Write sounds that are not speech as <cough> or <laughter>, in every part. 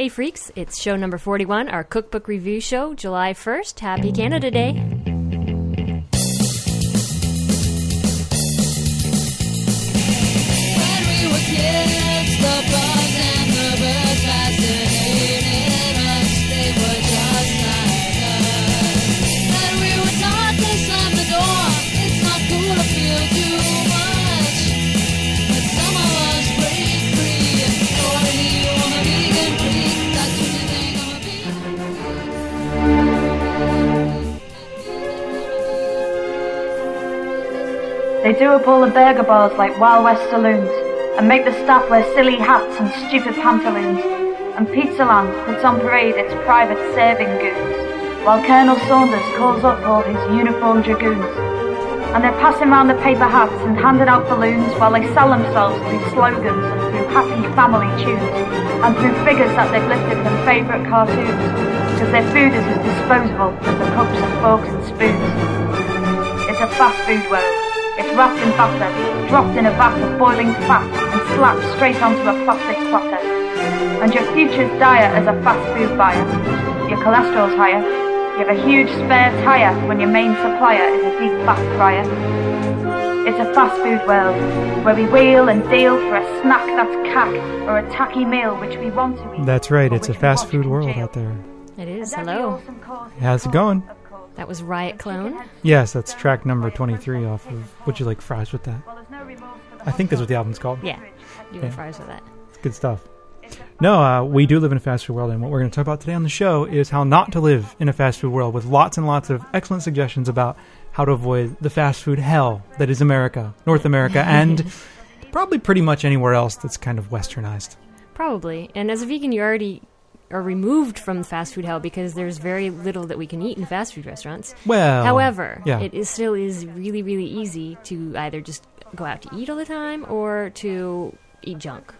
Hey freaks, it's show number 41, our cookbook review show, July 1st. Happy Canada Day. They do up all the burger bars like Wild West saloons and make the staff wear silly hats and stupid pantaloons. And Pizzaland puts on parade its private serving goons, while Colonel Saunders calls up all his uniformed dragoons. And they're passing round the paper hats and handing out balloons while they sell themselves through slogans and through happy family tunes and through figures that they've lifted from favourite cartoons because their food is as disposable as the cups and forks and spoons. It's a fast food world. It's wrapped in batter, dropped in a vat of boiling fat, and slapped straight onto a plastic platter. And your future's dire as a fast food buyer. Your cholesterol's higher. You have a huge spare tire when your main supplier is a deep fat fryer. It's a fast food world where we wheel and deal for a snack that's cack or a tacky meal which we want to eat. That's right. It's a fast food world jail. out there. It is. Hello. awesome How's it going? That was Riot Clone. Yes, that's track number 23 off of Would You Like Fries with That? Well, there's no remorse for the I think that's what the album's called. Yeah, you yeah. fries with that. It's good stuff. No, uh, we do live in a fast food world, and what we're going to talk about today on the show is how not to live in a fast food world with lots and lots of excellent suggestions about how to avoid the fast food hell that is America, North America, and <laughs> probably pretty much anywhere else that's kind of westernized. Probably. And as a vegan, you already are removed from fast food hell because there's very little that we can eat in fast food restaurants. Well, However, yeah. it is still is really, really easy to either just go out to eat all the time or to eat junk.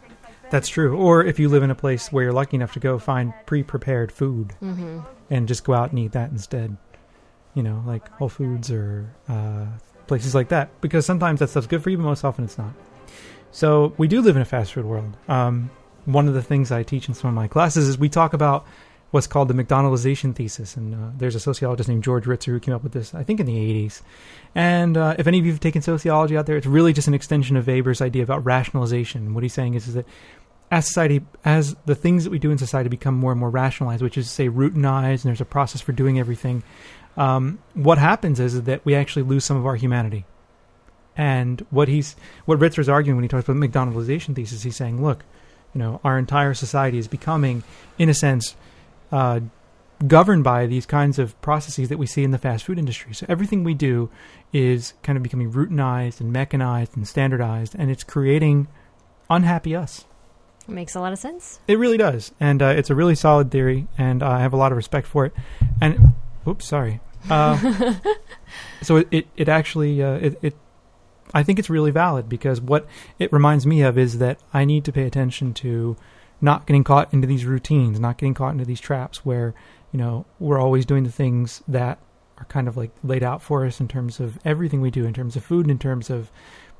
That's true. Or if you live in a place where you're lucky enough to go find pre-prepared food Mm-hmm. and just go out and eat that instead, you know, like Whole Foods or uh, places like that, because sometimes that stuff's good for you, but most often it's not. So we do live in a fast food world. Um, one of the things I teach in some of my classes is we talk about what's called the McDonaldization thesis, and uh, there's a sociologist named George Ritzer who came up with this, I think, in the 80s. And uh, if any of you have taken sociology out there, it's really just an extension of Weber's idea about rationalization. What he's saying is, is that as society, as the things that we do in society become more and more rationalized, which is to say routinized, and there's a process for doing everything, um, what happens is that we actually lose some of our humanity. And what he's, what Ritzer's arguing when he talks about the McDonaldization thesis, he's saying, look, you know, our entire society is becoming, in a sense, uh, governed by these kinds of processes that we see in the fast food industry. So everything we do is kind of becoming routinized and mechanized and standardized, and it's creating unhappy us. It makes a lot of sense. It really does, and uh, it's a really solid theory, and uh, I have a lot of respect for it. And oops, sorry. Uh, <laughs> so it it, it actually uh, it, it I think it's really valid because what it reminds me of is that I need to pay attention to not getting caught into these routines, not getting caught into these traps where you know we're always doing the things that are kind of like laid out for us in terms of everything we do, in terms of food, in terms of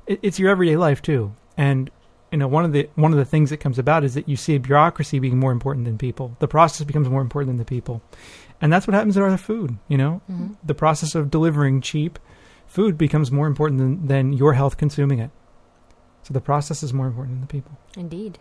it, it's your everyday life too, and you know one of the one of the things that comes about is that you see bureaucracy being more important than people. The process becomes more important than the people, and that's what happens in our food. You know, Mhm. the process of delivering cheap food becomes more important than, than your health consuming it. So the process is more important than the people. Indeed.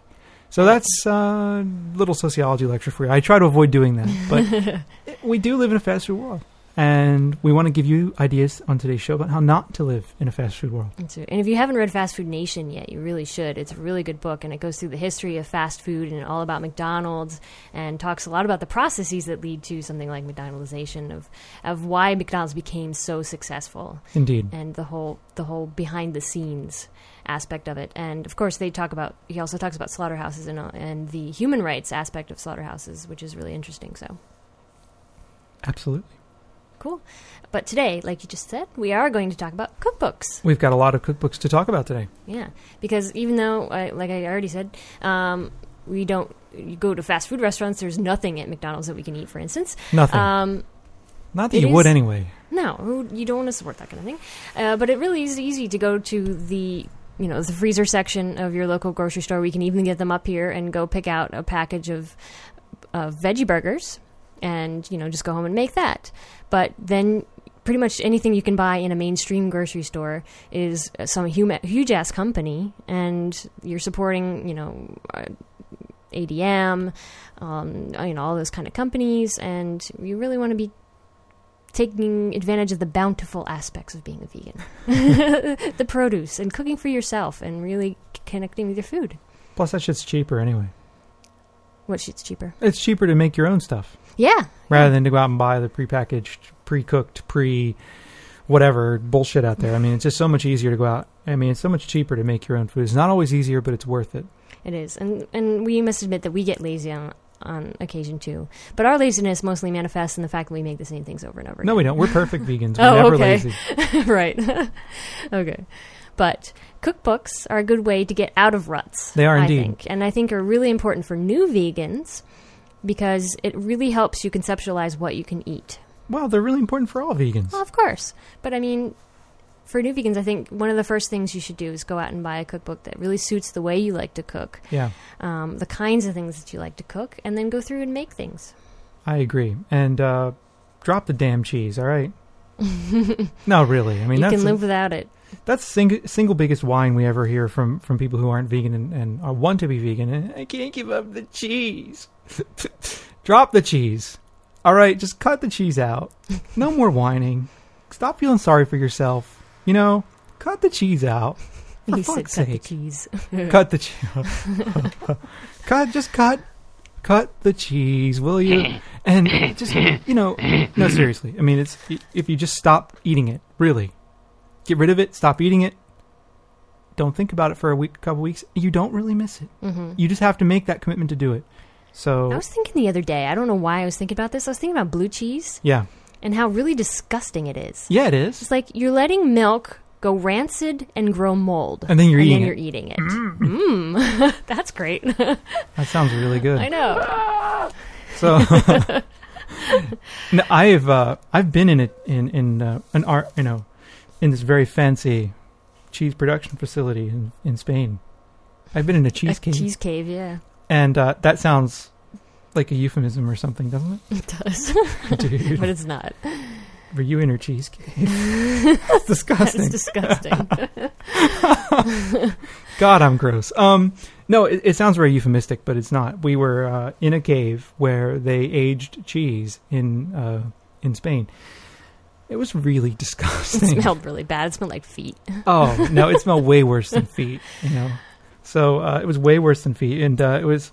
So that's a little sociology lecture for you. I try to avoid doing that, but <laughs> we do live in a fast food world, and we want to give you ideas on today's show about how not to live in a fast food world. And if you haven't read Fast Food Nation yet, you really should. It's a really good book, and it goes through the history of fast food and all about McDonald's, and talks a lot about the processes that lead to something like McDonaldization of of why McDonald's became so successful, Indeed. and the whole the whole behind the scenes aspect of it. And of course, they talk about he also talks about slaughterhouses and uh, and the human rights aspect of slaughterhouses, which is really interesting. So Absolutely. Cool. But today, like you just said, we are going to talk about cookbooks. We've got a lot of cookbooks to talk about today. Yeah, because even though, I, like I already said, um, we don't go to fast food restaurants. There's nothing at McDonald's that we can eat, for instance. Nothing. Um, Not that you would anyway. no, you don't want to support that kind of thing. Uh, but it really is easy to go to the you know the freezer section of your local grocery store. We can even get them up here and go pick out a package of uh, veggie burgers, and you know just go home and make that. But then pretty much anything you can buy in a mainstream grocery store is some huge, huge ass company, and you're supporting you know. Uh, ADM, um, you know all those kind of companies, and you really want to be taking advantage of the bountiful aspects of being a vegan, <laughs> the produce, and cooking for yourself, and really connecting with your food. Plus, that shit's cheaper anyway. What shit's cheaper? It's cheaper to make your own stuff Yeah, rather than to go out and buy the prepackaged, pre-cooked, pre whatever bullshit out there. I mean, it's just so much easier to go out. I mean, it's so much cheaper to make your own food. It's not always easier, but it's worth it. it is, and and we must admit that we get lazy on on occasion too. But our laziness mostly manifests in the fact that we make the same things over and over. No, we don't. We're perfect vegans. <laughs> We're Oh, never lazy. <laughs> right. <laughs> okay. But cookbooks are a good way to get out of ruts. They are I indeed. think, and I think are really important for new vegans because it really helps you conceptualize what you can eat. Well, they're really important for all vegans. Well, of course. But I mean, for new vegans, I think one of the first things you should do is go out and buy a cookbook that really suits the way you like to cook, Yeah, um, the kinds of things that you like to cook, and then go through and make things. I agree. And uh, drop the damn cheese. All right. <laughs> no, really. I mean, you can live without it. That's sing- single biggest whine we ever hear from from people who aren't vegan and, and uh, want to be vegan. And I can't give up the cheese. <laughs> Drop the cheese. All right, just cut the cheese out. No more whining. Stop feeling sorry for yourself. You know, cut the cheese out. For You fuck's cut the cheese. <laughs> cut the cheese. <laughs> cut, just cut, cut the cheese, will you? And just, you know, no, seriously. I mean, it's if you just stop eating it, really, get rid of it, stop eating it. Don't think about it for a week, couple weeks. You don't really miss it. hmm You just have to make that commitment to do it. So, I was thinking the other day. I don't know why I was thinking about this. I was thinking about blue cheese yeah, and how really disgusting it is. yeah, it is. It's like you're letting milk go rancid and grow mold, And then you're and eating then it. you're eating it. Mmm, <laughs> that's great. <laughs> That sounds really good. I know. So, <laughs> no, I've uh, I've been in it in in uh, an art you know in this very fancy cheese production facility in, in Spain. I've been in a cheese a cave, cheese cave, yeah, and uh, that sounds like a euphemism or something, doesn't it does, it? <laughs> Dude, but it's not. were you in her cheese cave? <laughs> That's disgusting. That's disgusting. <laughs> God, I'm gross. Um, no, it, it sounds very euphemistic, but it's not. We were uh, in a cave where they aged cheese in uh, in Spain. It was really disgusting. it smelled really bad. It smelled like feet. <laughs> Oh no, it smelled way worse than feet. You know, so uh, it was way worse than feet, and uh, it was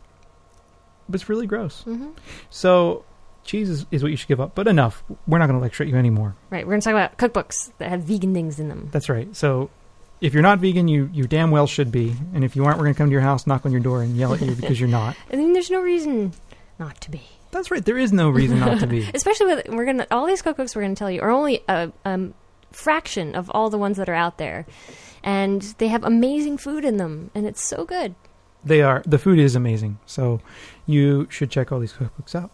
it was really gross. hmm So cheese is, is what you should give up. But enough. We're not going to lecture at you anymore. Right, we're gonna talk about cookbooks that have vegan things in them. That's right. So if you're not vegan, you you damn well should be. And if you aren't, we're going to come to your house, knock on your door, and yell at you <laughs> because you're not. I mean, there's no reason not to be. That's right. There is no reason not to be. <laughs> Especially with we're gonna all these cookbooks we're gonna tell you are only a um, fraction of all the ones that are out there, and they have amazing food in them, and it's so good. They are. The food is amazing. So you should check all these cookbooks out.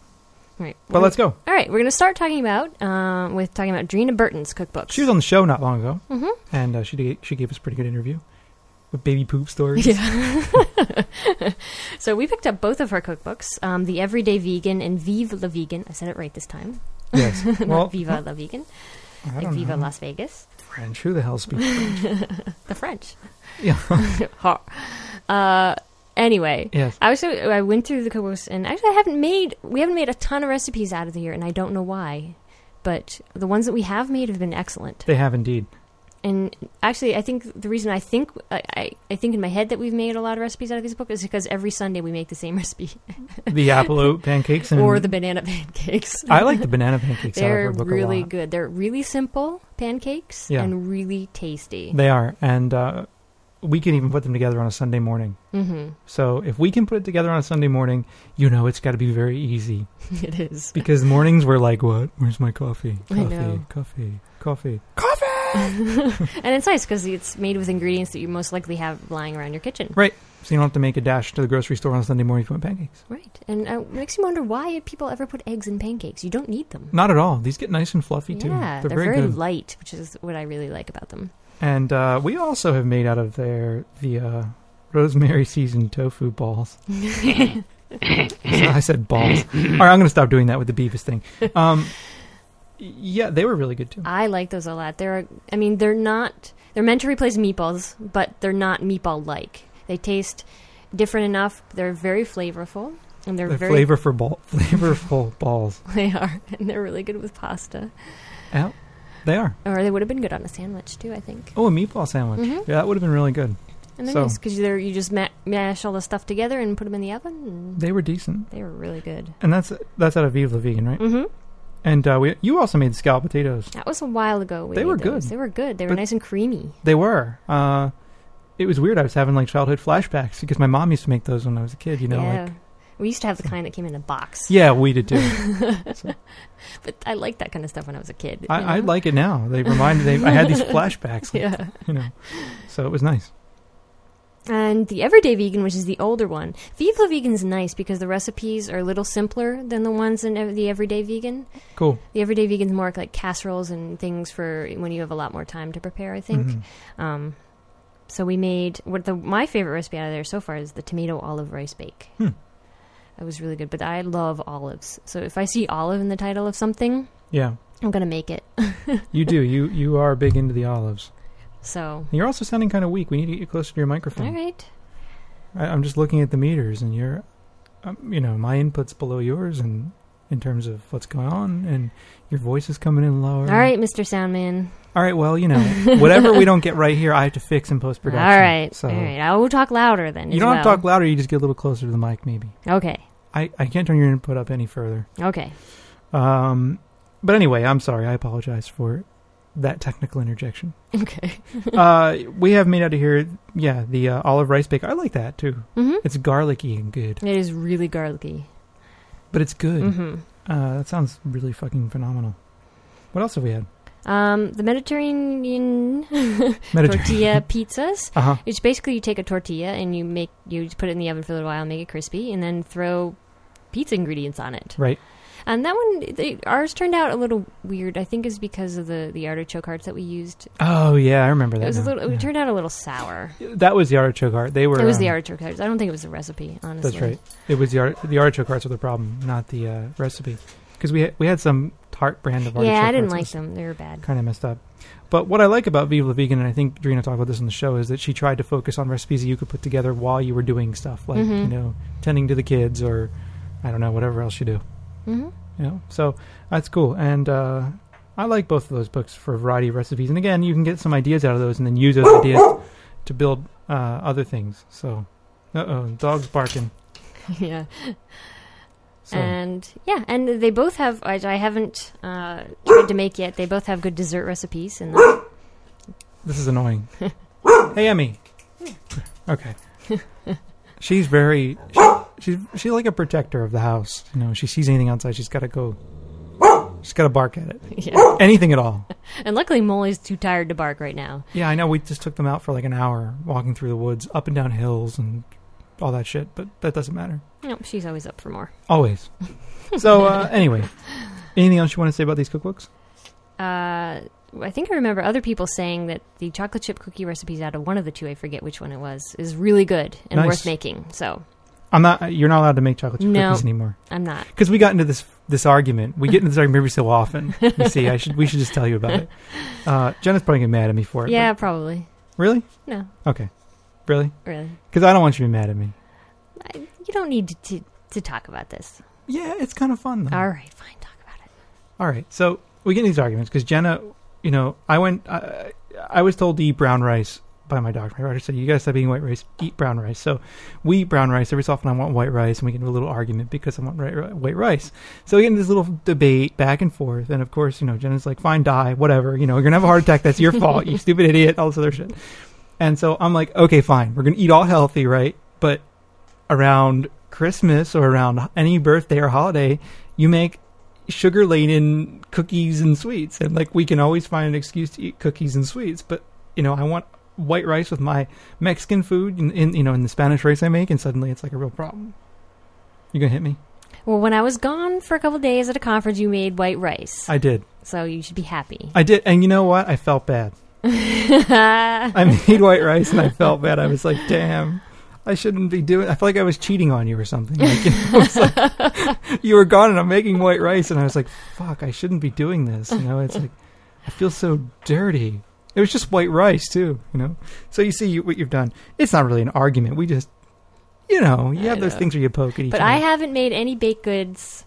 Right, But let's go. All right, we're gonna start talking about uh, with talking about Dreena Burton's cookbooks. She was on the show not long ago, hmm and uh, she did, she gave us a pretty good interview with baby poop stories. <laughs> Yeah. <laughs> so we picked up both of her cookbooks, um, The Everyday Vegan and Vive le Vegan. I said it right this time. Yes. <laughs> Not Well, Viva la Vegan, like Viva know. Las Vegas. French. Who the hell speaks French? The French. Yeah. Ha. uh, anyway, yes. I was I went through the cookbooks and actually I haven't made we haven't made a ton of recipes out of the year and I don't know why, but the ones that we have made have been excellent. They have indeed. And actually, I think the reason I think I, I, I think in my head that we've made a lot of recipes out of this book is because every Sunday we make the same <laughs> recipe The apple oat pancakes and or the banana <laughs> pancakes. I like the banana pancakes. They're her book a really lot. good. They're really simple pancakes Yeah. and really tasty. They are, and uh, we can even put them together on a Sunday morning. hmm So if we can put it together on a Sunday morning, you know it's got to be very easy <laughs> It is. because mornings we're like, "What? Where's my coffee? I Coffee, know. coffee, coffee, coffee." <laughs> and it's nice because it's made with ingredients that you most likely have lying around your kitchen. Right. So you don't have to make a dash to the grocery store on Sunday morning to make pancakes. Right. And uh, it makes you wonder why people ever put eggs in pancakes. You don't need them. Not at all. These get nice and fluffy too. Yeah, they're, they're, very, very, light, which is what I really like about them. And uh, we also have made out of there the uh, rosemary seasoned tofu balls. <laughs> <laughs> I said balls. All right, I'm going to stop doing that with the Beavis thing. Um, yeah, they were really good too. I like those a lot. They're, I mean, they're not. They're meant to replace meatballs, but they're not meatball-like. They taste different enough. They're very flavorful, and they're, They're very. flavorful, ball, <laughs> flavorful balls. <laughs> They are, and they're really good with pasta. Yeah, they are. Or they would have been good on a sandwich too. I think. Oh, a meatball sandwich. Mhm. Yeah, that would have been really good. And they're So- nice because you just ma- mash all the stuff together and put them in the oven. And They were decent, they were really good. and that's that's out of Vive le Vegan, right? hmm And uh, we you also made scalloped potatoes. That was a while ago. We They made were those. good. They were good. They were But- nice and creamy. They were. Uh, it was weird. I was having like childhood flashbacks because my mom used to make those when I was a kid. You know, yeah. like we used to have the kind that came in a box. yeah, we did too. <laughs> But I liked that kind of stuff when I was a kid. you I, I know? like it now. They reminded. They, I had these <laughs> flashbacks. like, Yeah. You know, so it was nice. And the Everyday Vegan, which is the older one. Vive le Vegan's nice because the recipes are a little simpler than the ones in ev- the Everyday Vegan. Cool. The Everyday Vegan's more like casseroles and things for when you have a lot more time to prepare, I think. Mhm. Um, so we made what the my favorite recipe out of there so far is the tomato olive rice bake. Hmm. That was really good, but I love olives. So if I see olive in the title of something, Yeah, I'm gonna make it. <laughs> you do. You you are big into the olives. So You're also sounding kind of weak. We need to get you closer to your microphone. all right, I, I'm just looking at the meters, and you're, um, you know, my input's below yours, and in terms of what's going on, and your voice is coming in lower. all right, Mr. Soundman. All right. Well, you know, <laughs> whatever we don't get right here, I have to fix in post production. All right, So all right. I will talk louder then. you don't have to talk louder. You just get a little closer to the mic, maybe. Okay, I I can't turn your input up any further. okay. Um, but anyway, I'm sorry. I apologize for that technical interjection. Okay. <laughs> uh, we have made out of here, yeah, the uh, olive rice bake. I like that too. hmm It's garlicky and good, It is really garlicky. but it's good. hmm Uh, that sounds really fucking phenomenal. What else have we had? Um, the Mediterranean <laughs> tortilla <laughs> pizzas. Uh huh. It's basically you take a tortilla and you make you put it in the oven for a little while, make it crispy, and then throw pizza ingredients on it. Right. And that one, they, ours turned out a little weird. I think is because of the the artichoke hearts that we used. Oh yeah, I remember that. It was a now. little. It turned out a little sour. That was the artichoke heart. They were. it was the um, artichoke hearts. I don't think it was the recipe. Honestly, That's right. It was the art, the artichoke hearts were the problem, not the uh, recipe. Because we had, we had some tart brand of artichoke Yeah, I didn't like them. They were bad. Kind of messed up. But what I like about Viva La Vegan, and I think Dreena talked about this in the show, is that she tried to focus on recipes that you could put together while you were doing stuff, like Mhm. you know, tending to the kids or I don't know, whatever else you do. Hmm You know, so that's cool. And uh, I like both of those books for a variety of recipes. And again, you can get some ideas out of those, and then use those ideas to build uh, other things. So, uh oh, dog's barking. <laughs> yeah. So, And yeah, and they both have. I, I haven't uh, tried to make yet. They both have good dessert recipes, and this is annoying. <laughs> hey, Emmy. Okay. She's very. She, she's she's like a protector of the house. You know, she sees anything outside, she's got to go. She's got to bark at it. <laughs> yeah. <laughs> Anything at all. <laughs> And luckily, Molly's too tired to bark right now. Yeah, I know. We just took them out for like an hour, walking through the woods, up and down hills, and all that shit. But that doesn't matter. No, she's always up for more. Always. so uh, anyway, anything else you want to say about these cookbooks? Uh, I think I remember other people saying that the chocolate chip cookie recipes out of one of the two, I forget which one it was, is really good and Nice. worth making. So I'm not. You're not allowed to make chocolate chip No. cookies anymore I'm not. because we got into this this argument. We get into this argument every so often. <laughs> You see, I should we should just tell you about it. Uh, Jenna's probably getting mad at me for it. Yeah, probably. really? No, Okay. Really? really. Because I don't want you to be mad at me. I, you don't need to, to to talk about this. Yeah, it's kind of fun though. All right, fine, talk about it. All right. So we get in these arguments because Jenna, you know, I went, I, I was told to eat brown rice by my doctor. My doctor said, you guys stop eating white rice, eat brown rice. So we eat brown rice. Every so often I want white rice and we get into a little argument because I want white rice. So we get into this little debate back and forth. And of course, you know, Jenna's like, fine, die, whatever. You know, you're going to have a heart attack. That's your fault. You stupid idiot. All this other shit. And so I'm like, okay, fine. We're going to eat all healthy, right? But around Christmas or around any birthday or holiday, you make sugar laden cookies and sweets and like we can always find an excuse to eat cookies and sweets but you know i want white rice with my mexican food in, in you know in the spanish rice i make and suddenly it's like a real problem you gonna hit me Well, when I was gone for a couple days at a conference, you made white rice, i did so you should be happy. i did and you know what i felt bad <laughs> I made white rice and i felt bad i was like damn I shouldn't be doing. I felt like I was cheating on you or something. Like, you, know, like, <laughs> you were gone and I'm making white rice, and I was like, "Fuck, I shouldn't be doing this." You know, it's like I feel so dirty. It was just white rice too, you know. So you see what you've done. It's not really an argument. We just, you know, you have I those things where you poke at each But other. I haven't made any baked goods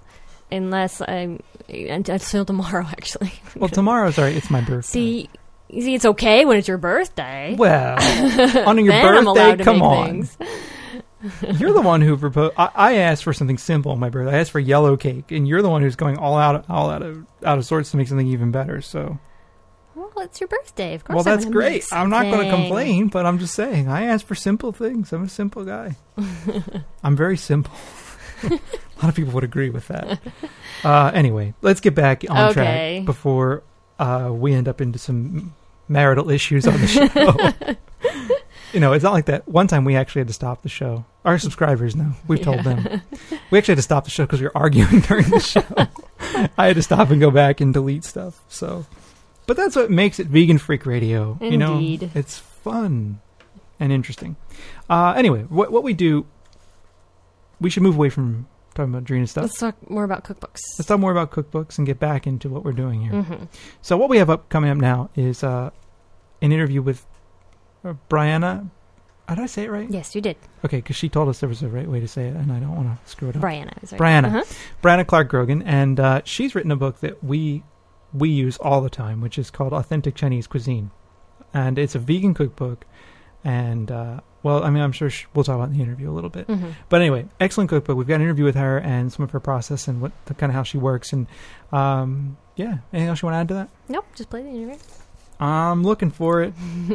unless I'm until tomorrow. <laughs> Actually, well, tomorrow's alright. It's my birthday. see, see, it's okay when it's your birthday. well, <laughs> on your birthday, come on. things. <laughs> You're the one who proposed. I, I asked for something simple on my birthday. I asked for yellow cake, and you're the one who's going all out, all out of, out of sorts to make something even better. So, Well, it's your birthday, of course. well, I'm that's great. make I'm not going to complain, but I'm just saying I ask for simple things. I'm a simple guy. <laughs> I'm very simple. <laughs> a lot of people would agree with that. Uh, anyway, let's get back on Okay. track before uh, we end up into some marital issues on the show. <laughs> you know, it's not like that. One time we actually had to stop the show. Our subscribers know. We've told them. We actually had to stop the show because we were arguing during the show. I had to stop and go back and delete stuff. So, but that's what makes it vegan freak radio. You know, Indeed. it's fun and interesting. Uh, anyway, what what we do, we should move away from talking about Dreena stuff. Let's talk more about cookbooks. Let's talk more about cookbooks and get back into what we're doing here. hmm So what we have up coming up now is uh, an interview with uh, Bryanna. Did I say it right? Yes, you did, Okay, because she told us there was a right way to say it, and I don't want to screw it up. Bryanna. Is right. Bryanna. Uh-huh. Bryanna Clark Grogan, and uh, she's written a book that we we use all the time, which is called Authentic Chinese Cuisine, and it's a vegan cookbook. And uh, well, I mean, I'm sure we'll talk about it in the interview a little bit. Mhm. But anyway, excellent cookbook. We've got an interview with her and some of her process and what the kind of how she works. And um, yeah, anything else you want to add to that? Nope, just play the interview. I'm looking for it.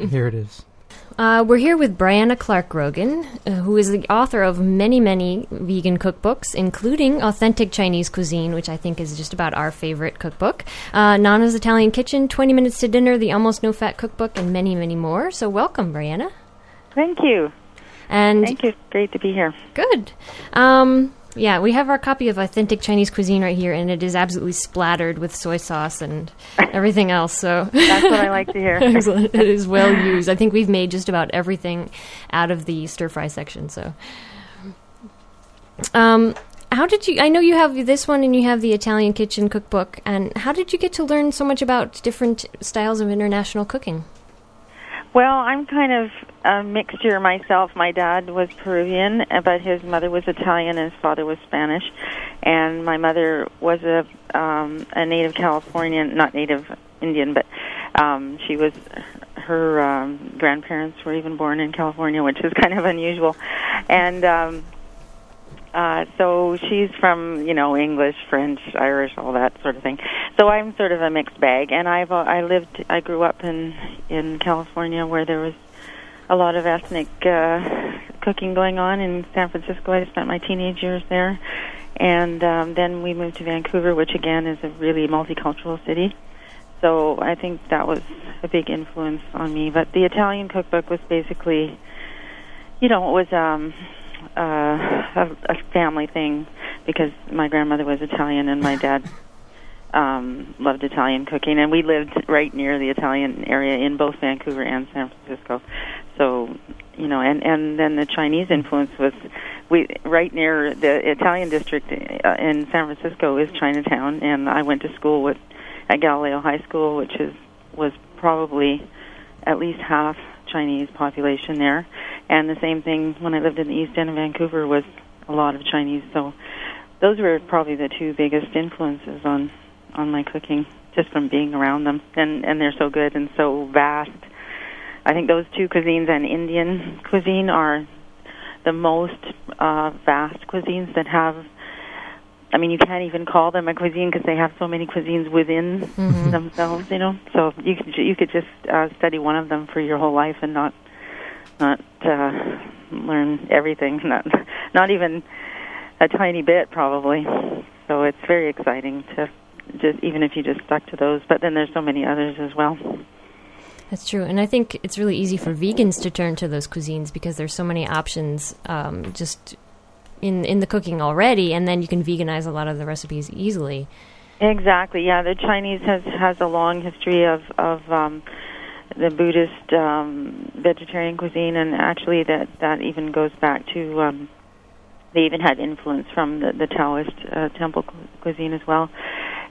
Here it is. <laughs> Uh, we're here with Bryanna Clark Grogan, uh, who is the author of many, many vegan cookbooks, including Authentic Chinese Cuisine, which I think is just about our favorite cookbook, uh, Nana's Italian Kitchen, 20 Minutes to Dinner, the Almost No Fat Cookbook, and many, many more. So, welcome, Bryanna. Thank you. And Thank you. Great to be here. Good. Um, yeah, we have our copy of Authentic Chinese Cuisine right here, and it is absolutely splattered with soy sauce and <laughs> everything else. So That's what I like to hear. <laughs> It is well used. I think we've made just about everything out of the stir fry section. So, um, how did you? I know you have this one, and you have the Italian Kitchen Cookbook. And how did you get to learn so much about different styles of international cooking? Well, I'm kind of a mixture myself. My dad was Peruvian, uh, but his mother was Italian and his father was Spanish. And my mother was a um, a native Californian, not native Indian, but um, she was her um, grandparents were even born in California, which is kind of unusual. And um, uh, so she's from you know English, French, Irish, all that sort of thing. So I'm sort of a mixed bag, and I've uh, I lived I grew up in in California where there was a lot of ethnic uh, cooking going on in San Francisco. I spent my teenage years there, and um, then we moved to Vancouver, which again is a really multicultural city. So I think that was a big influence on me. But the Italian cookbook was basically, you know, it was um, uh, a, a family thing because my grandmother was Italian and my dad <laughs> um, loved Italian cooking, and we lived right near the Italian area in both Vancouver and San Francisco. So, you know, and and then the Chinese influence was we right near the Italian district uh, in San Francisco is Chinatown, and I went to school with at Galileo High School, which is was probably at least half Chinese population there, and the same thing when I lived in the East End of Vancouver was a lot of Chinese. So those were probably the two biggest influences on on my cooking, just from being around them, and and they're so good and so vast. I think those two cuisines and Indian cuisine are the most uh, vast cuisines that have. I mean, you can't even call them a cuisine because they have so many cuisines within Mhm. themselves. You know, so you could you could just uh, study one of them for your whole life and not not uh, learn everything. <laughs> Not not even a tiny bit, probably. So it's very exciting to just even if you just stuck to those. But then there's so many others as well. That's true, and I think it's really easy for vegans to turn to those cuisines because there's so many options um, just in in the cooking already, and then you can veganize a lot of the recipes easily. Exactly. Yeah, the Chinese has has a long history of of um, the Buddhist um, vegetarian cuisine, and actually that that even goes back to um, they even had influence from the, the Taoist uh, temple cu- cuisine as well.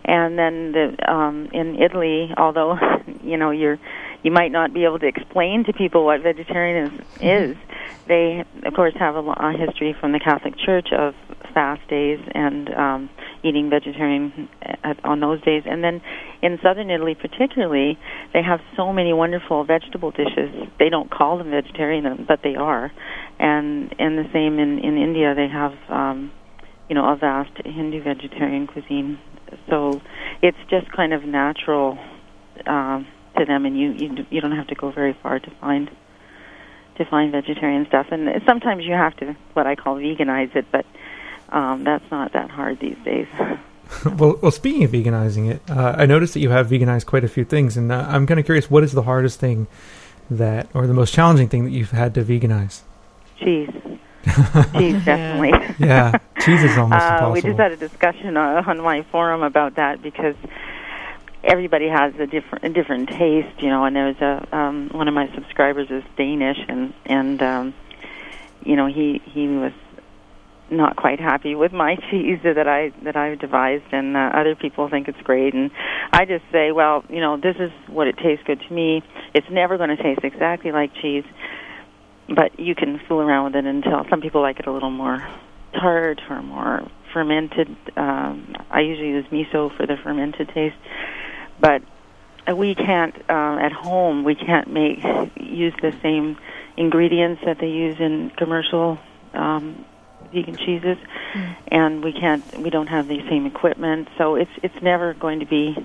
And then the um, in Italy, although <laughs> you know you're you might not be able to explain to people what vegetarianism is, they of course have a, a history from the Catholic Church of fast days and um, eating vegetarian at, on those days. And then in southern Italy, particularly, they have so many wonderful vegetable dishes. They don't call them vegetarian, but they are. And and the same in in India, they have um, you know a vast Hindu vegetarian cuisine. So it's just kind of natural um, to them, and you you you don't have to go very far to find to find vegetarian stuff. And sometimes you have to what I call veganize it, but um, that's not that hard these days. <laughs> well, well, speaking of veganizing it, uh, I noticed that you have veganized quite a few things, and uh, I'm kind of curious, what is the hardest thing that, or the most challenging thing that you've had to veganize? Cheese, <laughs> cheese, definitely. Yeah, cheese is <laughs> almost Uh, impossible. we just had a discussion uh, on my forum about that because everybody has a different a different taste, you know. And there's a um, one of my subscribers is Danish, and and um, you know he he was not quite happy with my <laughs> cheese that I that I've devised, and uh, other people think it's great. And I just say, well, you know, this is what it tastes good to me. It's never going to taste exactly like cheese, but you can fool around with it until some people like it a little more tart or more fermented. Um, I usually use miso for the fermented taste, but we can't uh, at home. We can't make use the same ingredients that they use in commercial um, vegan cheeses, and we can't. We don't have the same equipment, so it's it's never going to be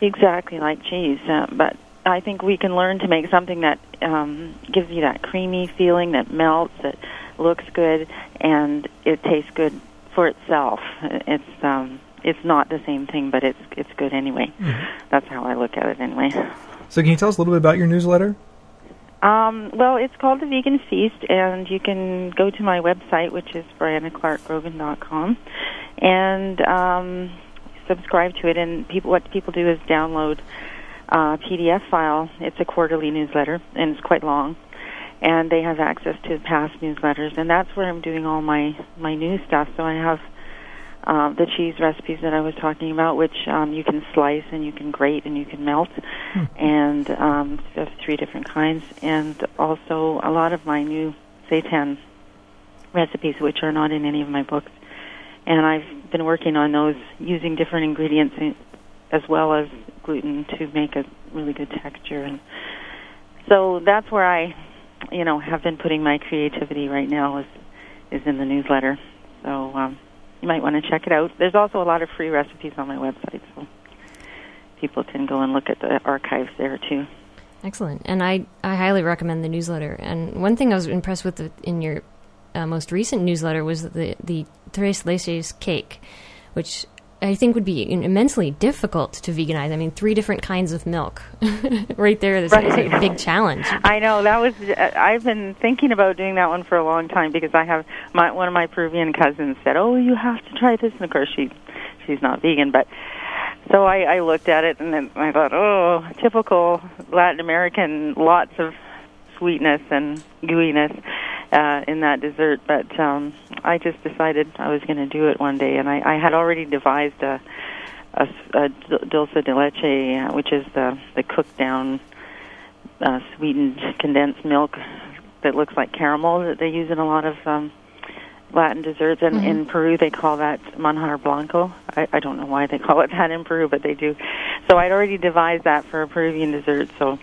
exactly like cheese. Uh, but I think we can learn to make something that um, gives you that creamy feeling that melts, that looks good, and it tastes good for itself. It's um, it's not the same thing, but it's it's good anyway. That's how I look at it anyway. so, can you tell us a little bit about your newsletter? Um, well, it's called the Vegan Feast, and you can go to my website, which is bryannaclarkgrogan.com, and um, subscribe to it. And people, what people do is download a PDF file. It's a quarterly newsletter, and it's quite long. And they have access to past newsletters, and that's where I'm doing all my my new stuff. So I have um, the cheese recipes that I was talking about, which um, you can slice and you can grate and you can melt, and um, there's three different kinds, and also a lot of my new seitan recipes, which are not in any of my books, and I've been working on those using different ingredients in, as well as gluten to make a really good texture, and so that's where I, you know, have been putting my creativity right now is is in the newsletter. So. Um, you might want to check it out. There's also a lot of free recipes on my website, so people can go and look at the archives there too. Excellent. And I, I highly recommend the newsletter. And one thing I was impressed with the, in your uh, most recent newsletter was the, the Tres Leches cake, which I think would be immensely difficult to veganize. I mean, three different kinds of milk. <laughs> right there is Right. a big challenge. I know that was. uh, I've been thinking about doing that one for a long time because I have my one of my Peruvian cousins said, "Oh, you have to try this," and of course she she's not vegan, but so I, I looked at it and then I thought, "Oh, typical Latin American, lots of sweetness and gooiness uh, in that dessert." But um, I just decided I was going to do it one day, and I, I had already devised a a, a dulce de leche, uh, which is the the cooked down uh, sweetened condensed milk that looks like caramel that they use in a lot of um, Latin desserts. And in Peru, they call that manjar blanco. I, I don't know why they call it that in Peru, but they do. So I'd already devised that for a Peruvian dessert, so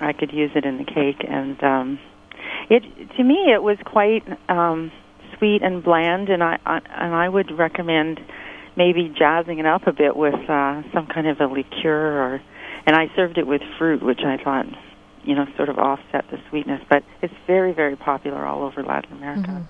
I could use it in the cake. And um, it to me, it was quite um, sweet and bland, and I, I and I would recommend maybe jazzing it up a bit with uh, some kind of a liqueur or and I served it with fruit which I thought you know sort of offset the sweetness but it's very very popular all over Latin America.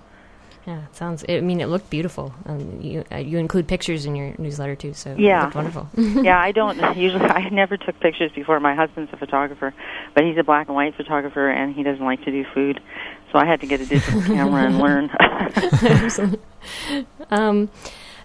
Yeah, it sounds. I mean, it looked beautiful. Um, you uh, you include pictures in your newsletter too, so Yeah. it looked wonderful. <laughs> yeah, I <laughs> don't usually. I never took pictures before. My husband's a photographer, but he's a black and white photographer, and he doesn't like to do food. So I had to get a digital <laughs> camera and learn. um,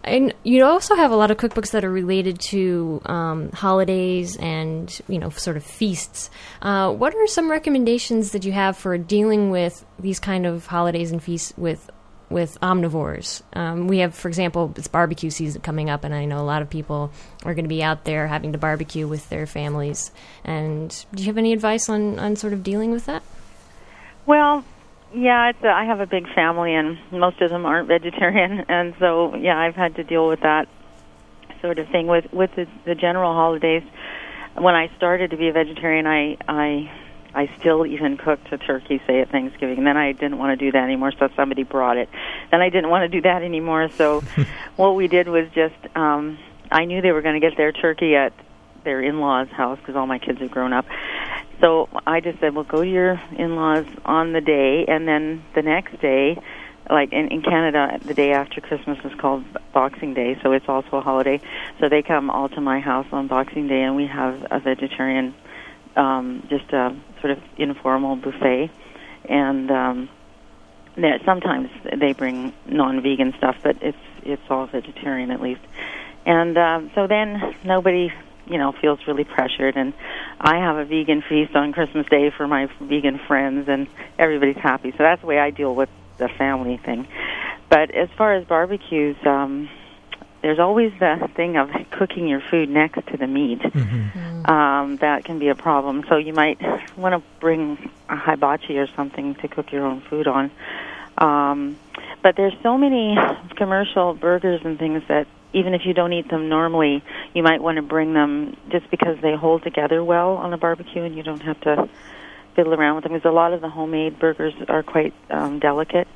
And you also have a lot of cookbooks that are related to um, holidays and you know sort of feasts. Uh, what are some recommendations that you have for dealing with these kind of holidays and feasts with with omnivores? Um, we have, for example, it's barbecue season coming up, and I know a lot of people are going to be out there having to barbecue with their families. And do you have any advice on on sort of dealing with that? Well, yeah, it's a, I have a big family, and most of them aren't vegetarian, <laughs> and so yeah, I've had to deal with that sort of thing with with the, the general holidays. When I started to be a vegetarian, I I I still even cooked a turkey, say at Thanksgiving. And then I didn't want to do that anymore, so somebody brought it. Then I didn't want to do that anymore, so <laughs> what we did was just um I knew they were going to get their turkey at their in-laws' house because all my kids have grown up. So I just said, well, go to your in-laws on the day, and then the next day, like in, in Canada, the day after Christmas is called Boxing Day, so it's also a holiday. So they come all to my house on Boxing Day, and we have a vegetarian, um, just a sort of informal buffet, and um, that sometimes they bring non-vegan stuff, but it's it's all vegetarian at least. And um, so then nobody you know feels really pressured. And i have a vegan feast on christmas day for my vegan friends and everybody's happy. So that's the way i deal with the family thing. But as far as barbecues um there's always the thing of cooking your food next to the meat Mm-hmm. um that can be a problem so you might want to bring a hibachi or something to cook your own food on um but there's so many commercial burgers and things that even if you don't eat them normally, you might want to bring them just because they hold together well on a barbecue and you don't have to fiddle around with them. Because a lot of the homemade burgers are quite um, delicate,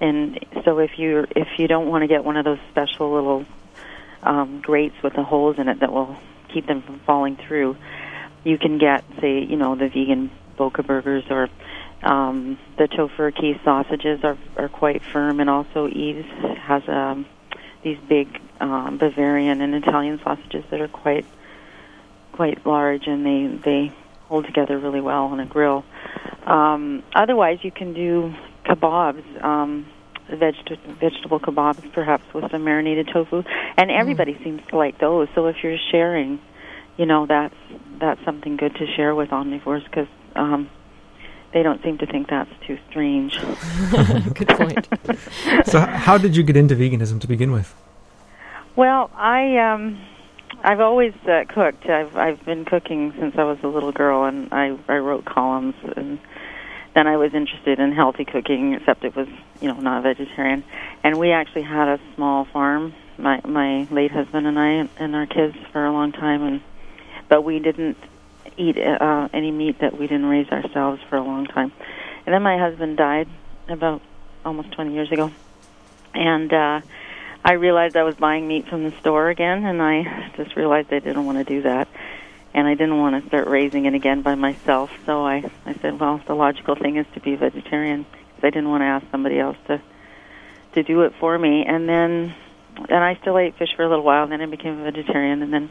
and so if you if you don't want to get one of those special little um, grates with the holes in it that will keep them from falling through, you can get say you know the vegan Boca burgers or um, the Tofurky sausages are are quite firm, and also Yves has um, these big um, Bavarian and Italian sausages that are quite quite large, and they they hold together really well on a grill. Um, otherwise, you can do kebabs. Um, Veget- vegetable kebabs, perhaps with some marinated tofu, and everybody seems to like those. So if you're sharing, you know that's that's something good to share with omnivores because um, they don't seem to think that's too strange. <laughs> Good point. So, how did you get into veganism to begin with? Well, I um I've always uh, cooked. I've I've been cooking since I was a little girl and I I wrote columns and then I was interested in healthy cooking except it was, you know, not vegetarian. And we actually had a small farm, my my late husband and I and our kids for a long time and but we didn't eat uh any meat that we didn't raise ourselves for a long time. And then my husband died about almost 20 years ago. And uh I realized I was buying meat from the store again, and I just realized I didn't want to do that, and I didn't want to start raising it again by myself. So I, I said, well, the logical thing is to be vegetarian because I didn't want to ask somebody else to to do it for me. And then, and I still ate fish for a little while. And then I became a vegetarian, and then,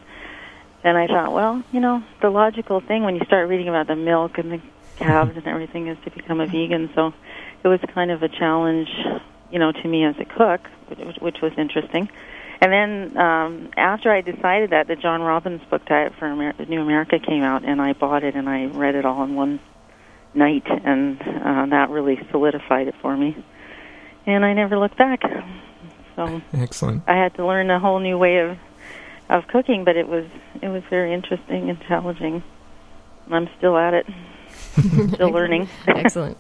then I thought, well, you know, the logical thing when you start reading about the milk and the calves and everything is to become a vegan. So it was kind of a challenge you know, to me as a cook, which, which was interesting. And then um, after I decided that, the John Robbins book Diet for Amer- New America came out, and I bought it and I read it all in one night, and uh, that really solidified it for me. And I never looked back. So Excellent. I had to learn a whole new way of of cooking, but it was it was very interesting and challenging. I'm still at it, <laughs> still learning. <laughs> Excellent.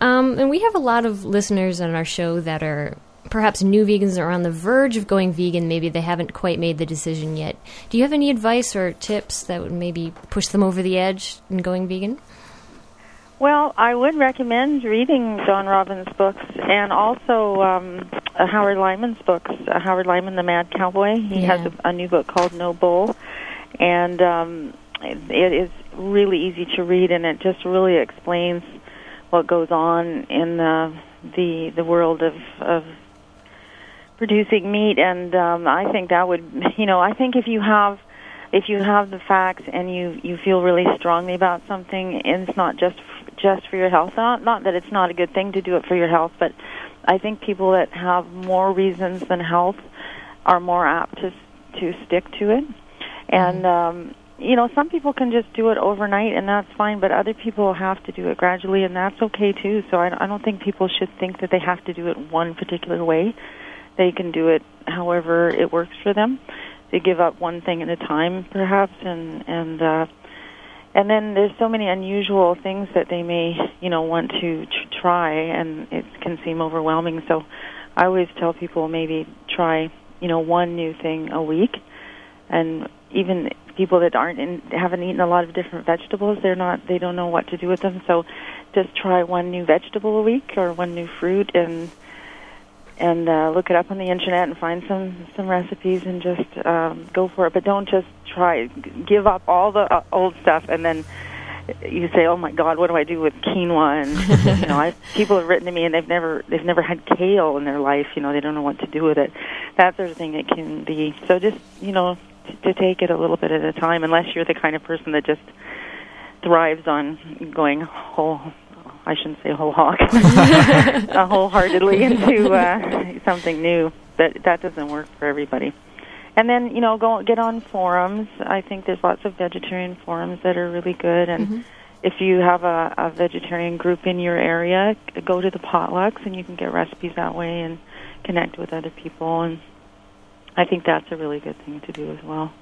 Um, and we have a lot of listeners on our show that are perhaps new vegans are on the verge of going vegan. Maybe they haven't quite made the decision yet. Do you have any advice or tips that would maybe push them over the edge in going vegan? Well, I would recommend reading John Robbins' books and also um, uh, Howard Lyman's books. Uh, Howard Lyman, the Mad Cowboy, he Yeah. has a, a new book called No Bull, and um, it, it is really easy to read, and it just really explains what goes on in the the the world of of producing meat. And um, I think that would, you know, I think if you have if you have the facts and you you feel really strongly about something, and it's not just just for your health. Not not that it's not a good thing to do it for your health, but I think people that have more reasons than health are more apt to to stick to it. And um, you know, some people can just do it overnight, and that's fine. But other people have to do it gradually, and that's okay too. So I, I don't think people should think that they have to do it one particular way. They can do it however it works for them. They give up one thing at a time, perhaps, and and uh, and then there's so many unusual things that they may you know want to tr- try, and it can seem overwhelming. So I always tell people maybe try you know one new thing a week, and even people that aren't in, haven't eaten a lot of different vegetables, they're not they don't know what to do with them. So just try one new vegetable a week or one new fruit and and uh, look it up on the internet and find some some recipes and just um, go for it. But don't just try give up all the uh, old stuff and then you say, "Oh my God, what do I do with quinoa?" And <laughs> you know, I, people have written to me and they've never they've never had kale in their life. You know, they don't know what to do with it. That sort of thing. It can be so. Just you know, t- to take it a little bit at a time. Unless you're the kind of person that just thrives on going whole. I shouldn't say whole hog, <laughs> uh, wholeheartedly into uh, something new. That that doesn't work for everybody. And then you know, go get on forums. I think there's lots of vegetarian forums that are really good. And if you have a, a vegetarian group in your area, go to the potlucks, and you can get recipes that way and connect with other people. And I think that's a really good thing to do as well.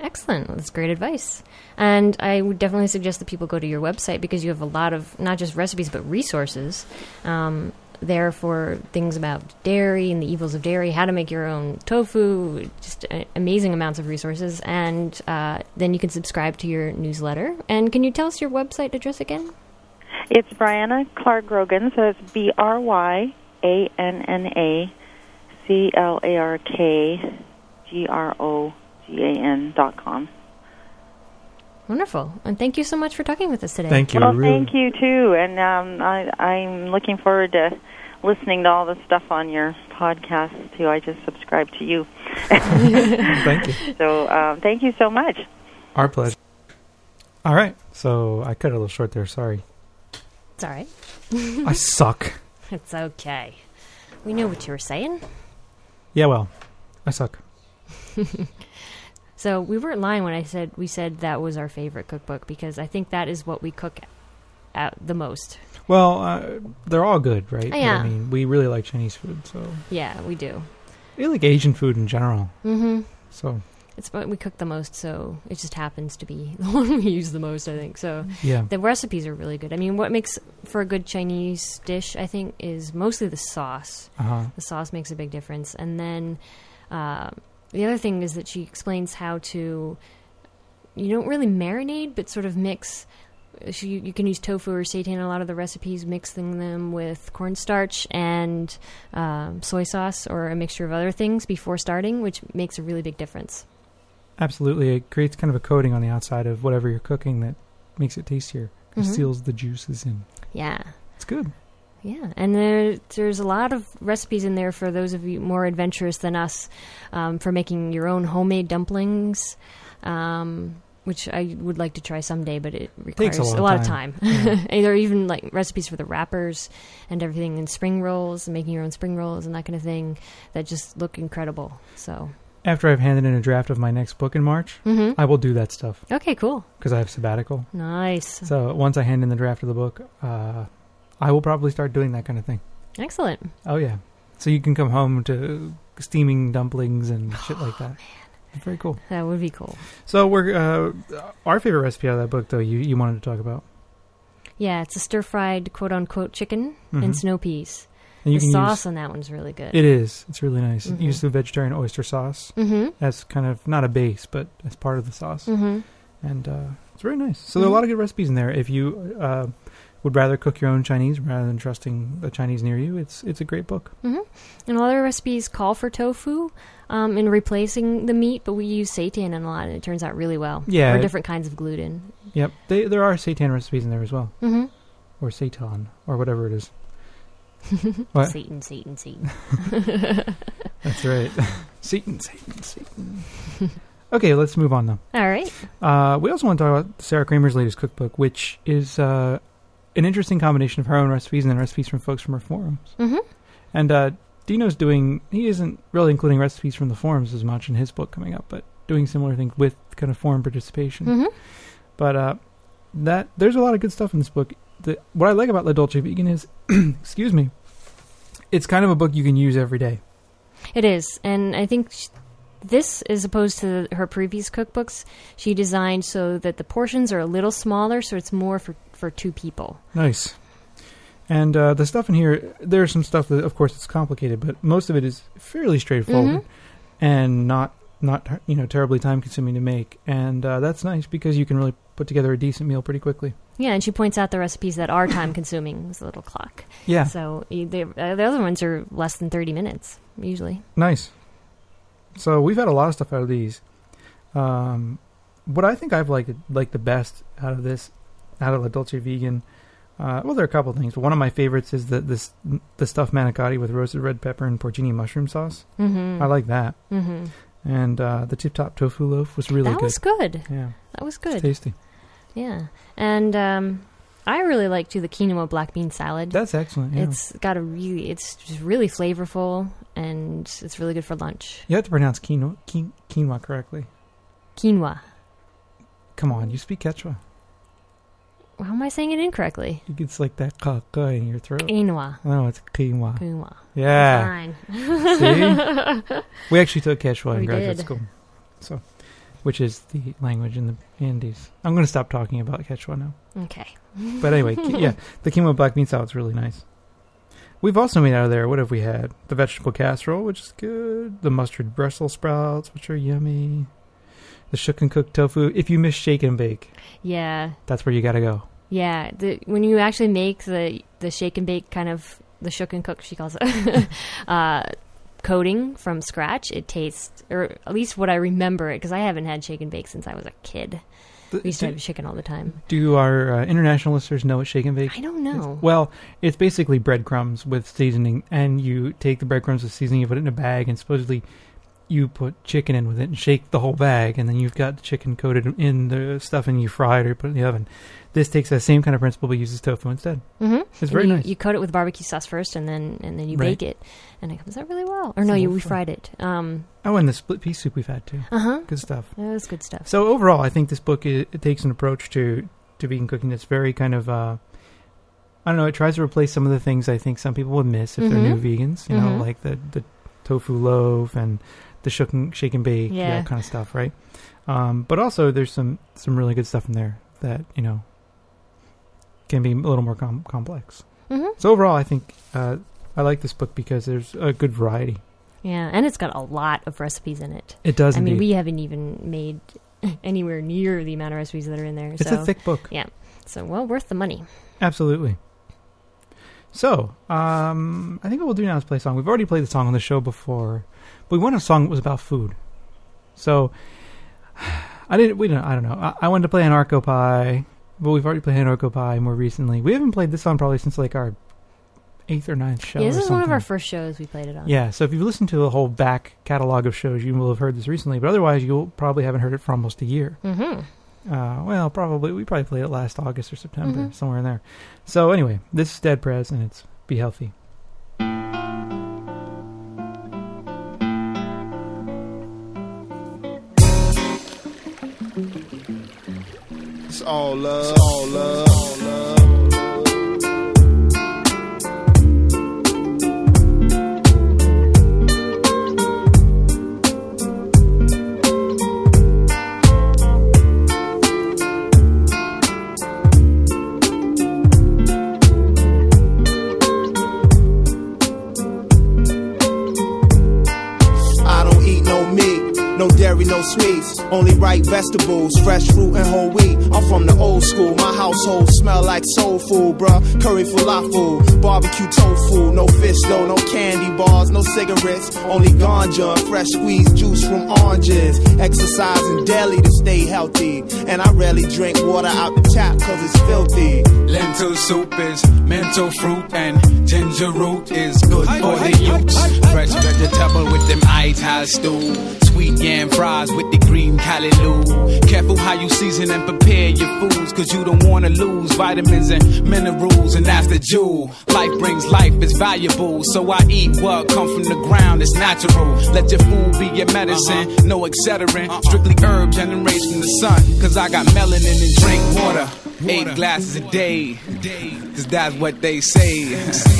Excellent. That's great advice. And I would definitely suggest that people go to your website because you have a lot of not just recipes but resources um, there for things about dairy and the evils of dairy, how to make your own tofu, just amazing amounts of resources. And uh, then you can subscribe to your newsletter. And can you tell us your website address again? It's Bryanna Clark Grogan, so it's B R Y A N N A C L A R K G R O G A N dot com. Wonderful. And thank you so much for talking with us today. Thank you. Well, really. thank you too, and um, I, I'm looking forward to listening to all the stuff on your podcast too. I just subscribed to you, <laughs> Thank you. so um, thank you so much. Our pleasure. All right. So I cut a little short there. Sorry. It's all right. I suck. <laughs> It's okay. We know what you were saying. Yeah, well, I suck. <laughs> So we weren't lying when I said we said that was our favorite cookbook because I think that is what we cook at the most. Well, uh, they're all good, right? Yeah. I mean, we really like Chinese food, so Yeah, we do. we like Asian food in general. Mm-hmm. So It's what we cook the most, so it just happens to be <laughs> the one we use the most. I think so. yeah, The recipes are really good. I mean, what makes for a good Chinese dish, I think, is mostly the sauce. uh huh. The sauce makes a big difference, and then uh, the other thing is that she explains how to. You don't really marinate, but sort of mix. She, you can use tofu or seitan in a lot of the recipes, mixing them with cornstarch and um, soy sauce or a mixture of other things before starting, which makes a really big difference. Absolutely, it creates kind of a coating on the outside of whatever you're cooking that makes it tastier. It Mhm. seals the juices in. Yeah. It's good. Yeah, and there, there's a lot of recipes in there for those of you more adventurous than us um, for making your own homemade dumplings, um, which I would like to try someday, but it requires a long lot of time. Yeah. <laughs> and there are even like recipes for the wrappers and everything, and spring rolls, and making your own spring rolls and that kind of thing that just look incredible. So, After I've handed in a draft of my next book in March, hmm I will do that stuff okay, cool, because I have sabbatical. nice, So once I hand in the draft of the book, uh, I will probably start doing that kind of thing. excellent. Oh yeah. So you can come home to steaming dumplings and shit like Oh, that. It's very cool. That would be cool. So we're uh, our favorite recipe out of that book, though. You you wanted to talk about, Yeah, it's a stir fried quote unquote chicken Mhm. and snow peas. and you the can sauce use. on that one's really good. It is. It's really nice. Mhm. Use the vegetarian oyster sauce mm-hmm. as kind of not a base, but as part of the sauce, Mm-hmm. and uh, it's very nice. So there are a Mhm. lot of good recipes in there. If you uh, would rather cook your own Chinese rather than trusting a Chinese near you, it's it's a great book. Mm-hmm. And a lot of recipes call for tofu um, in replacing the meat, but we use seitan in a lot, and it turns out really well. Yeah. Or different kinds of gluten. Yep. They, there are seitan recipes in there as well, Mm-hmm. or seitan, or whatever it is. <laughs> What? Satan, Satan, Satan. <laughs> <laughs> That's right. Satan, Satan, Satan. okay, let's move on though. All right. Uh, we also want to talk about Sarah Kramer's latest cookbook, which is uh, an interesting combination of her own recipes and then recipes from folks from her forums. Mm-hmm. And uh, Dino's doing. He isn't really including recipes from the forums as much in his book coming up, but doing similar things with kind of forum participation. hmm But uh, that there's a lot of good stuff in this book. The, what I like about La Dolce Vegan is, <clears throat> excuse me, it's kind of a book you can use every day. It is, and I think sh- this, as opposed to her previous cookbooks, she designed so that the portions are a little smaller, so it's more for for two people. Nice. And uh, the stuff in here, there's some stuff that, of course, it's complicated, but most of it is fairly straightforward Mhm. and not not you know terribly time consuming to make. And uh, that's nice because you can really put together a decent meal pretty quickly. Yeah, and she points out the recipes that are time consuming. This little clock. Yeah, So they, uh, the other ones are less than thirty minutes usually. nice. So we've had a lot of stuff out of these. Um, what I think I've liked like the best out of this, out of La Dolce Vegan. Uh, well, there are a couple of things, but one of my favorites is the this the stuffed manicotti with roasted red pepper and porcini mushroom sauce. Mm-hmm. I like that. Mm-hmm. And uh, the tip top tofu loaf was really that good. was good. Yeah, That was it's good. tasty. Yeah, and um, I really like too the quinoa black bean salad. That's excellent. Yeah. It's got a really, it's just really flavorful, and it's really good for lunch. you have to pronounce quinoa, quinoa correctly. Quinoa. Come on, you speak Quechua. How am I saying it incorrectly? It's like that ka in your throat. Quinoa. No, it's quinoa. Quinoa. Yeah. Fine. See? We actually took Quechua in graduate did. school. So, which is the language in the Andes. I'm going to stop talking about Quechua now. Okay. But anyway, yeah, <laughs> the quinoa black bean salad's really nice. We've also made out of there, what have we had? The vegetable casserole, which is good. The mustard Brussels sprouts, which are yummy. The shook and cooked tofu. If you miss shake and bake, Yeah. that's where you got to go. Yeah. The, when you actually make the the shake and bake kind of the shook and cook, she calls it, <laughs> uh, coating from scratch, it tastes, or at least what I remember it, because I haven't had shake and bake since I was a kid. The- We used to have chicken all the time. do our uh, international listeners know what shake and bake I don't know. Well, it's basically breadcrumbs with seasoning, and you take the breadcrumbs with seasoning, you put it in a bag, and supposedly you put chicken in with it and shake the whole bag, and then you've got the chicken coated in the stuff, and you fry it or put it in the oven. This takes that same kind of principle, but uses tofu instead. Mm-hmm. It's very you, nice. You coat it with barbecue sauce first, and then and then you Right. bake it, and it comes out really well. Or no, you we fried it. Um, Oh, and the split pea soup we've had too. uh huh. Good stuff. That was good stuff. So overall, I think this book it, it takes an approach to to vegan cooking that's very kind of uh, I don't know. It tries to replace some of the things I think some people would miss if they're new vegans. You know, Mhm. like the the tofu loaf and the shook and, shake and bake, Yeah. that kind of stuff, right? Um, but also, there's some some really good stuff in there that you know can be a little more com- complex. hmm So overall, I think uh, I like this book because there's a good variety. Yeah, and it's got a lot of recipes in it. It does I mean, we haven't even made <laughs> anywhere near the amount of recipes that are in there. it's so, a thick book. Yeah, so well worth the money. Absolutely. So, um, I think what we'll do now is play a song. We've already played the song on the show before, we wanted a song that was about food. So, I didn't. We don't. I don't know. I, I wanted to play Anarcho Pie, but we've already played Anarcho Pie more recently. We haven't played this song probably since like our eighth or ninth show. yeah, this or is one of our first shows we played it on. Yeah, so if you've listened to the whole back catalog of shows, you will have heard this recently. But otherwise, you'll probably haven't heard it for almost a year. Mm-hmm. Uh, well, probably we probably played it last August or September, Mhm. somewhere in there. So anyway, this is Dead Prez, and it's Be Healthy. All love. It's all love. All love. I don't eat no meat, no dairy, no sweets. Only ripe vegetables, fresh fruit and whole wheat. I'm from the old school. My household smell like soul food, bruh. Curry falafel, barbecue tofu, no fish though, no candy bars, no cigarettes. Only ganja, fresh squeezed juice from oranges. Exercising daily to stay healthy, and I rarely drink water out the tap 'cause it's filthy. Lentil soup is mental fruit and ginger root is good for the youths. Fresh vegetable with them ital stew. Sweet yam fries with the green callaloo. Careful how you season and prepare your foods, cause you don't wanna lose vitamins and minerals, and that's the jewel. Life brings life, it's valuable. So I eat what come from the ground, it's natural. Let your food be your medicine, uh-huh. no accelerant. Uh-uh. Strictly herb generates from the sun, cause I got melanin and drink water. Eight glasses a day. day, cause that's what they say.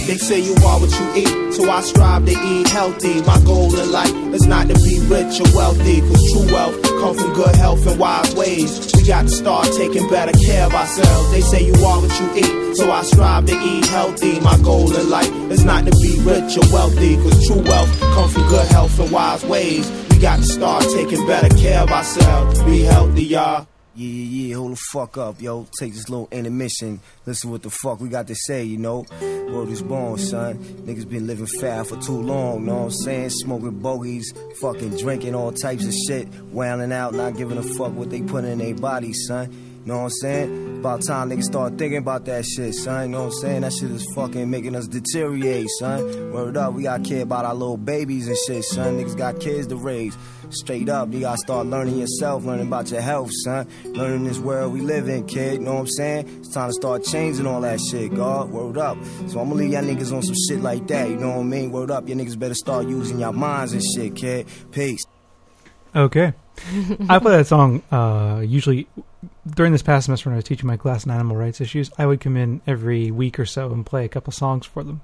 They say you are what you eat, so I strive to eat healthy. My goal in life is not to be rich or wealthy, cause true wealth comes from good health and wise ways. We got to start taking better care of ourselves. They say you are what you eat, so I strive to eat healthy. My goal in life is not to be rich or wealthy, cause true wealth comes from good health and wise ways. We got to start taking better care of ourselves. Be healthy, y'all. Yeah, yeah, yeah, hold the fuck up, yo. Take this little intermission. Listen what the fuck we got to say, you know. World is born, son. Niggas been living fast for too long, know what I'm saying? Smoking bogeys, fucking drinking all types of shit, wailing out, not giving a fuck what they put in their bodies, son. Know what I'm saying? About time niggas start thinking about that shit, son. Know what I'm saying? That shit is fucking making us deteriorate, son. Word up, we gotta care about our little babies and shit, son. Niggas got kids to raise. Straight up, you gotta start learning yourself, learning about your health, son. Learning this world we live in, kid. Know what I'm saying? It's time to start changing all that shit, God. Word up. So I'm gonna leave y'all niggas on some shit like that, you know what I mean? Word up, you niggas better start using your minds and shit, kid. Peace. Okay. <laughs> I play that song uh, usually during this past semester when I was teaching my class on animal rights issues. I would come in every week or so and play a couple songs for them.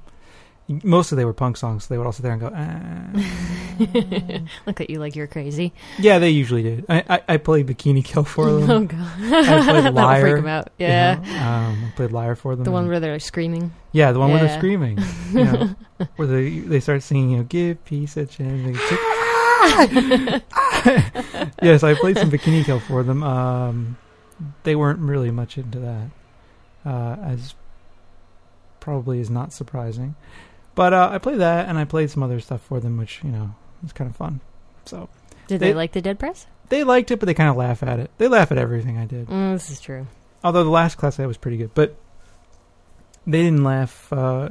Most of they were punk songs, so they would all sit there and go, ah. <laughs> Look at you like you're crazy. Yeah, they usually did. I, I, I played Bikini Kill for them. Oh god, I played <laughs> that'll Liar. freak him out. you Yeah, know, um, I played Liar for them. the one where they're screaming. yeah, the one where they're screaming. You know, where they they start singing, you know, give peace a chance. <gasps> <laughs> yes, I played some Bikini Kill for them. Um, they weren't really much into that, uh, as probably is not surprising. But uh, I played that, and I played some other stuff for them, which you know was kind of fun. So Did They- they, like the Dead Prez? they liked it, but they kind of laugh at it. They laugh at everything I did. Mm, this is true. Although the last class I had was pretty good, but they didn't laugh. Uh,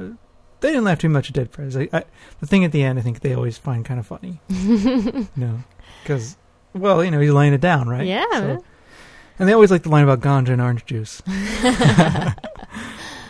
they didn't laugh too much at Dead Prez. I, I, the thing at the end, I think they always find kind of funny. <laughs> you know, because well, you know, he's laying it down, right? Yeah, So- and they always like the line about ganja and orange juice. <laughs>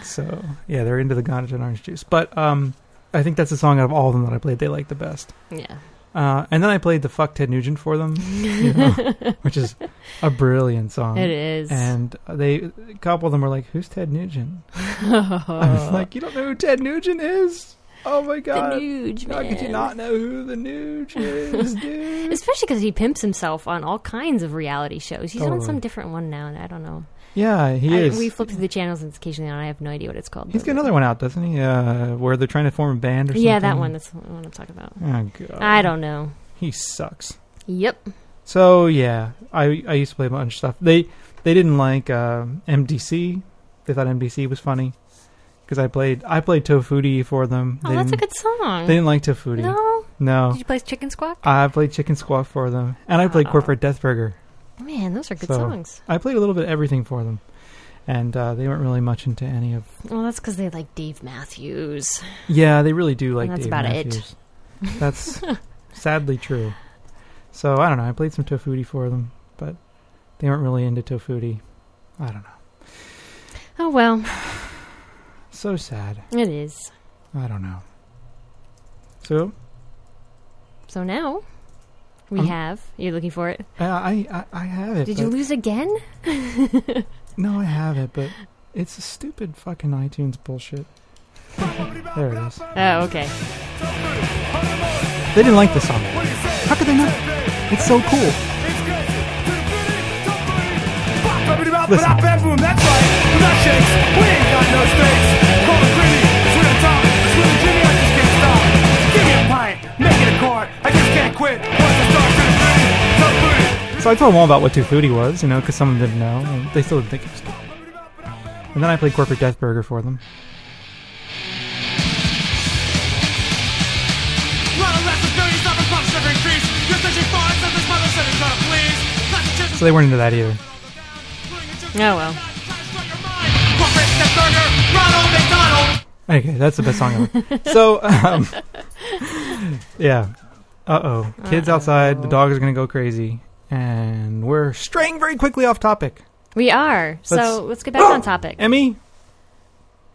so yeah, they're into the ganja and orange juice. But um, I think that's the song out of all of them that I played they like the best. Yeah. Uh, and then I played the "Fuck Ted Nugent" for them, you know, <laughs> which is a brilliant song. It is. And they, a couple of them were like, "Who's Ted Nugent?" I was <laughs> like, "You don't know who Ted Nugent is? Oh my the god! Nuge, How could you not know who the Nuge is, dude?" <laughs> Especially because he pimps himself on all kinds of reality shows. He's on some different one now, and I don't know. Yeah, he I, is. We flip through the channels and it's occasionally on. I have no idea what it's called. He's got another one out, doesn't he? Uh, where they're trying to form a band or something. Yeah, that one. That's what I want to talk about. Oh god, I don't know. He sucks. Yep. So yeah, I I used to play a bunch of stuff. They they didn't like um MDC. They thought MDC was funny because I played I played Tofuti for them. Oh, they that's a good song. They didn't like Tofuti. no. No. Did you play Chicken Squawk? I played Chicken Squawk for them, and I played Aw. Corporate Death Burger. Man, those are good So- songs. I played a little bit of everything for them, and uh, they weren't really much into any of. Well, that's because they like Dave Matthews. Yeah, they really do like. that's Dave about it. Matthews. That's <laughs> sadly true. So I don't know. I played some Tofuti for them, but they weren't really into Tofuti. I don't know. Oh well, So sad. it is. I don't know. So So now we Um, have. You're looking for it. uh, I, I I have it. Did you lose again? <laughs> No, I have it, but it's a stupid fucking iTunes bullshit. There it is. Oh, okay. They didn't like the song. How could they not? It's so cool. Listen. That's right. Make it a quart. I just can't quit. Once I start to the booty, so I told them all about what Tofuti was, you know, because some of them didn't know, and they still didn't think it was good. And then I played Corporate Death Burger for them. Run less than 30 seven pumps never increase. You're searching for it, so this mother said it's gonna please. Not to chase So they weren't into that either. Oh well. Corporate Death Burger, Ronald McDonald. Okay, that's the best song ever. so, um, <laughs> <laughs> yeah. Uh oh. Kids outside, the dog is going to go crazy. And we're straying very quickly off topic. We are. Let's- so let's get back on <gasps> topic. Emmy,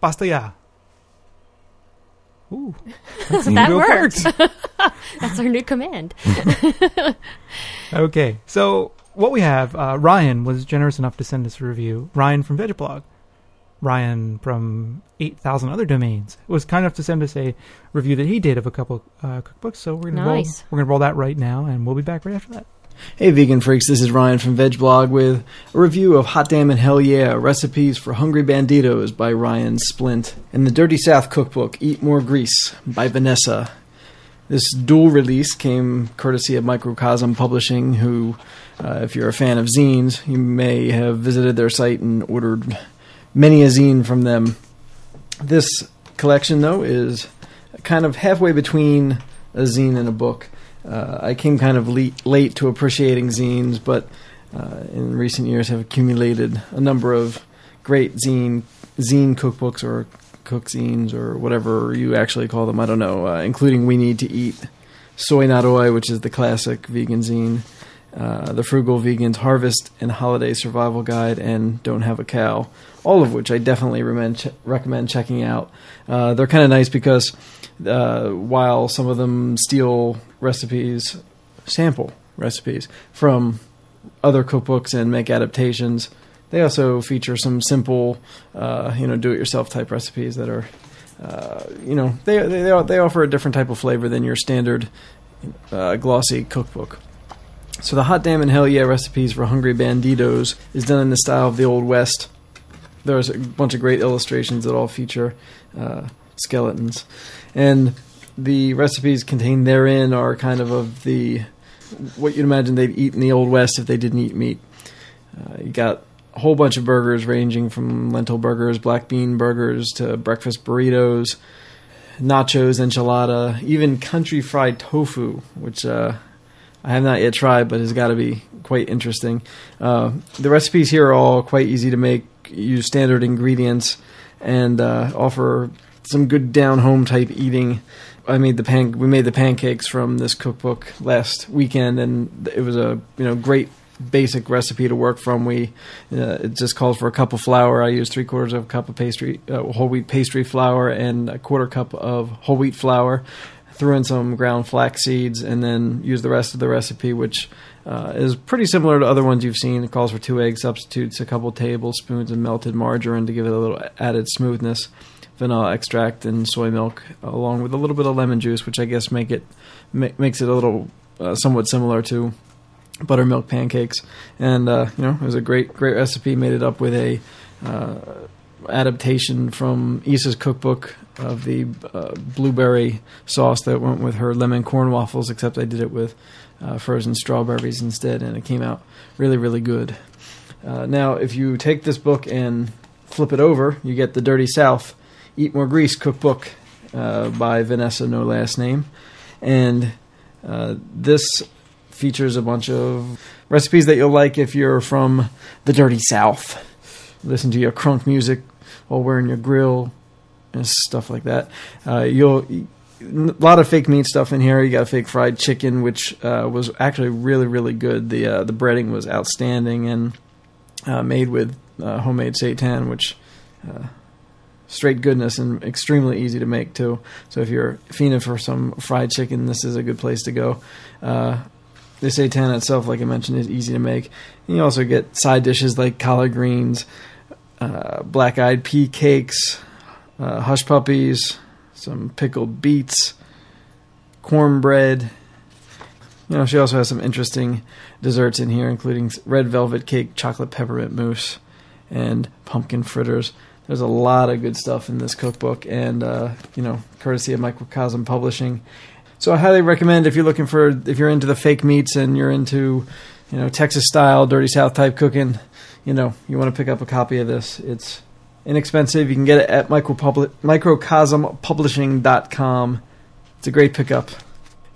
basta ya. Ooh. <laughs> That, That to have worked. That's our new command. <laughs> Okay, so what we have, uh, Ryan was generous enough to send us a review. Ryan from Vegeblog. Ryan from 8,000 other domains It was kind enough to send us a review that he did of a couple uh, cookbooks. So we're gonna roll, we're gonna roll that right now, and we'll be back right after that. Hey, vegan freaks, this is Ryan from VegBlog with a review of Hot Damn and Hell Yeah Recipes for Hungry Banditos by Ryan Splint and the Dirty South Cookbook Eat More Grease by Vanessa. This dual release came courtesy of Microcosm Publishing, who, uh, if you're a fan of zines, you may have visited their site and ordered many a zine from them. This collection, though, is kind of halfway between a zine and a book. Uh, I came kind of late, late to appreciating zines, but uh, in recent years have accumulated a number of great zine zine cookbooks or cook zines or whatever you actually call them. I don't know, uh, including We Need to Eat, Soy Not Oi, which is the classic vegan zine, uh, the Frugal Vegan's Harvest and Holiday Survival Guide, and Don't Have a Cow. All of which I definitely recommend, recommend checking out. Uh, they're kind of nice because uh, while some of them steal recipes, sample recipes from other cookbooks and make adaptations, they also feature some simple, uh, you know, do-it-yourself type recipes that are, uh, you know, they, they they offer a different type of flavor than your standard uh, glossy cookbook. So the hot damn and hell yeah recipes for hungry banditos is done in the style of the old west. There's a bunch of great illustrations that all feature uh, skeletons, and the recipes contained therein are kind of of the what you'd imagine they'd eat in the old west if they didn't eat meat. Uh, you got a whole bunch of burgers ranging from lentil burgers, black bean burgers to breakfast burritos, nachos, enchilada, even country fried tofu, which uh, I have not yet tried, but has got to be quite interesting. Uh, the recipes here are all quite easy to make, use standard ingredients, and uh, offer some good down home type eating. I made the pan. We made the pancakes from this cookbook last weekend, and it was a you know great basic recipe to work from. We uh, it just calls for a cup of flour. I used three quarters of a cup of pastry, uh, whole wheat pastry flour, and a quarter cup of whole wheat flour. Threw in some ground flax seeds, and then used the rest of the recipe, which uh, is pretty similar to other ones you've seen. It calls for two egg substitutes, a couple tablespoons of melted margarine to give it a little added smoothness vanilla extract and soy milk, along with a little bit of lemon juice, which I guess make it ma- makes it a little uh, somewhat similar to buttermilk pancakes. And uh, you know, it was a great great recipe. Made it up with a uh, adaptation from Isa's cookbook of the uh, blueberry sauce that went with her lemon corn waffles, except I did it with uh, frozen strawberries instead, and it came out really really good. Uh, now, if you take this book and flip it over, you get the Dirty South Eat More Grease cookbook uh, by Vanessa, no last name. And uh, this features a bunch of recipes that you'll like if you're from the Dirty South. Listen to your crunk music while wearing your grill and stuff like that. Uh, you'll a lot of fake meat stuff in here. You got a fake fried chicken, which uh, was actually really, really good. The uh, the breading was outstanding and uh, made with uh, homemade seitan, which uh, straight goodness and extremely easy to make too. So if you're fiending for some fried chicken, this is a good place to go. Uh, the seitan itself, like I mentioned, is easy to make. And you also get side dishes like collard greens, black-eyed pea cakes, hush puppies, some pickled beets, cornbread. You know, she also has some interesting desserts in here, including red velvet cake, chocolate peppermint mousse, and pumpkin fritters. There's a lot of good stuff in this cookbook, and uh, you know, courtesy of Microcosm Publishing. So I highly recommend if you're looking for if you're into the fake meats and you're into you know Texas style, dirty South type cooking, you know, you want to pick up a copy of this. It's inexpensive. You can get it at micropubli- microcosmpublishing.com. It's a great pickup.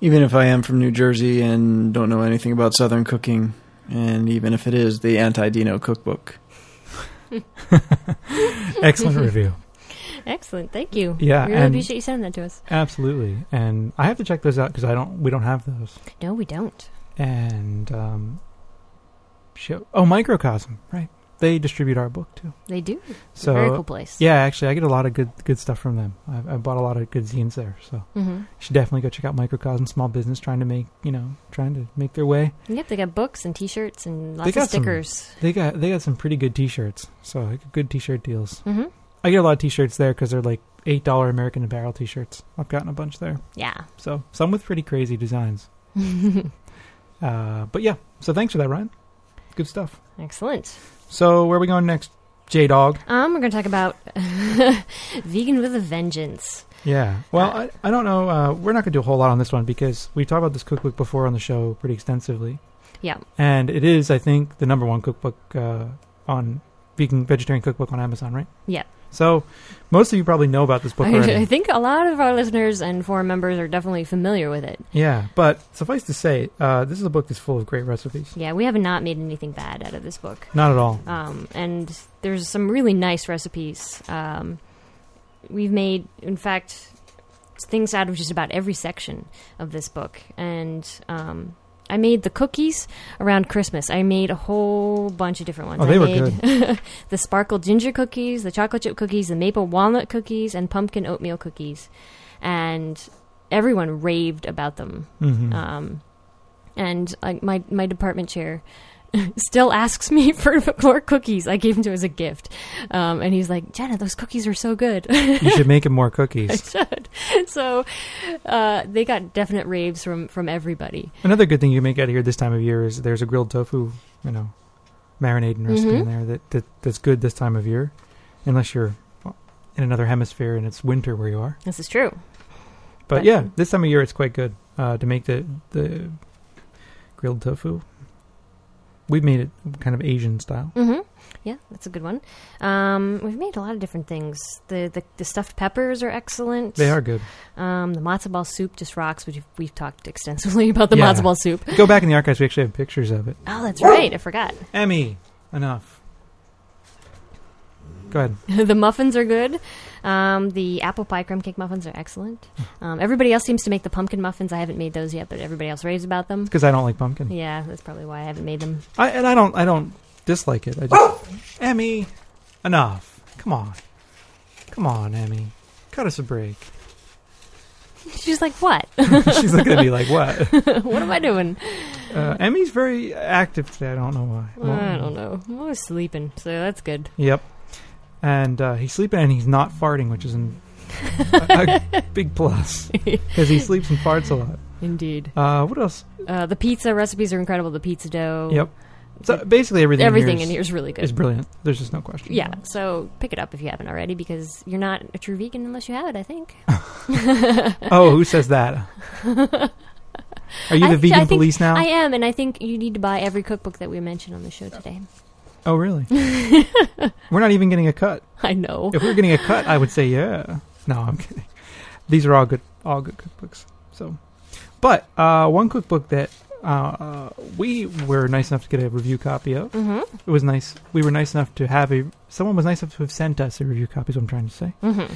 Even if I am from New Jersey and don't know anything about Southern cooking, and even if it is the Anti Dino cookbook. <laughs> Excellent review. Excellent. Thank you. Yeah, We really and- appreciate you sending that to us. Absolutely, and I have to check those out because I don't. We don't have those. No, we don't. And um, show. Oh, Microcosm, right? They distribute our book too. They do. So Very cool place. Yeah, actually, I get a lot of good good stuff from them. I, I bought a lot of good zines there, so Mhm. you should definitely go check out Microcosm Small Business trying to make you know trying to make their way. Yep, they got books and T-shirts and lots of stickers. Some, they got they got some pretty good T-shirts. So good T-shirt deals. Mhm. I get a lot of T-shirts there because they're like eight dollar American Apparel T-shirts. I've gotten a bunch there. Yeah. So some with pretty crazy designs. <laughs> uh, but yeah, so thanks for that, Ryan. Good stuff. Excellent. So where are we going next, J Dog? Um, we're going to talk about <laughs> vegan with a vengeance. Yeah. Well, I, I don't know. Uh, we're not going to do a whole lot on this one because we've talked about this cookbook before on the show pretty extensively. Yeah. And it is, I think, the number one cookbook uh, on vegan vegetarian cookbook on Amazon, right? Yeah. So most of you probably know about this book I, already. <laughs> I think a lot of our listeners and forum members are definitely familiar with it. yeah, but suffice to say, uh, this is a book that's full of great recipes. Yeah, we have not made anything bad out of this book. Not at all. Um, and there's some really nice recipes. Um, we've made, in fact, things out of just about every section of this book. And um, I made the cookies around Christmas. I made a whole bunch of different ones. Oh, they I were made <laughs> the sparkle ginger cookies, the chocolate chip cookies, the maple walnut cookies, and pumpkin oatmeal cookies. And everyone raved about them. Mhm. Um, and like my my department chair <laughs> still asks me <laughs> for more cookies. I gave them to him as a gift, um, and he's like, "Jenna, those cookies are so good." You should make him more <laughs> I cookies. should. So uh, they got definite raves from from everybody. Another good thing you make out of here this time of year is there's a grilled tofu, you know, marinade recipe Mhm. in there that, that that's good this time of year, unless you're in another hemisphere and it's winter where you are. This is true. But, But- yeah, this time of year it's quite good uh, to make the the grilled tofu. We've made it kind of Asian style. hmm Yeah, that's a good one. Um, we've made a lot of different things. The, the the stuffed peppers are excellent. They are good. Um, the matzo ball soup just rocks. Which we've talked extensively <laughs> about the Yeah. matzo ball soup. Go back in the archives. We actually have pictures of it. Oh, that's right. I forgot. Emmy, enough. Go ahead. <laughs> the muffins are good. Um, the apple pie crumb cake muffins are excellent. Um, everybody else seems to make the pumpkin muffins. I haven't made those yet, but everybody else raves about them. Because I don't like pumpkin. Yeah, that's probably why I haven't made them. I and I don't I don't dislike it. I just <gasps> Emmy, enough. Come on, come on, Emmy, cut us a break. She's like, "What? <laughs> She's looking at me like, "What?" <laughs> what am I doing?" Uh, Emmy's very active today. I don't know why. I don't know. I'm always sleeping, so that's good. Yep. And uh, he's sleeping and he's not farting, which is an, a, a <laughs> big plus because he sleeps and farts a lot. Indeed. Uh, what else? Uh, the pizza recipes are incredible. The pizza dough. Yep. So basically everything. Everything in in here here is really good. It's brilliant. There's just no question. Yeah, so pick it up if you haven't already, because you're not a true vegan unless you have it. I think. <laughs> oh, who says that? <laughs> Are you the I- vegan I police now? I am, and I think you need to buy every cookbook that we mentioned on the show today. Oh, really? <laughs> We're not even getting a cut. I know. If we're getting a cut, I would say yeah. No, I'm kidding. These are all good, all good cookbooks. So, but uh, one cookbook that uh, uh, we were nice enough to get a review copy of. Mhm. It was nice. We were nice enough to have a. Someone was nice enough to have sent us a review copy. Is what I'm trying to say. Mhm.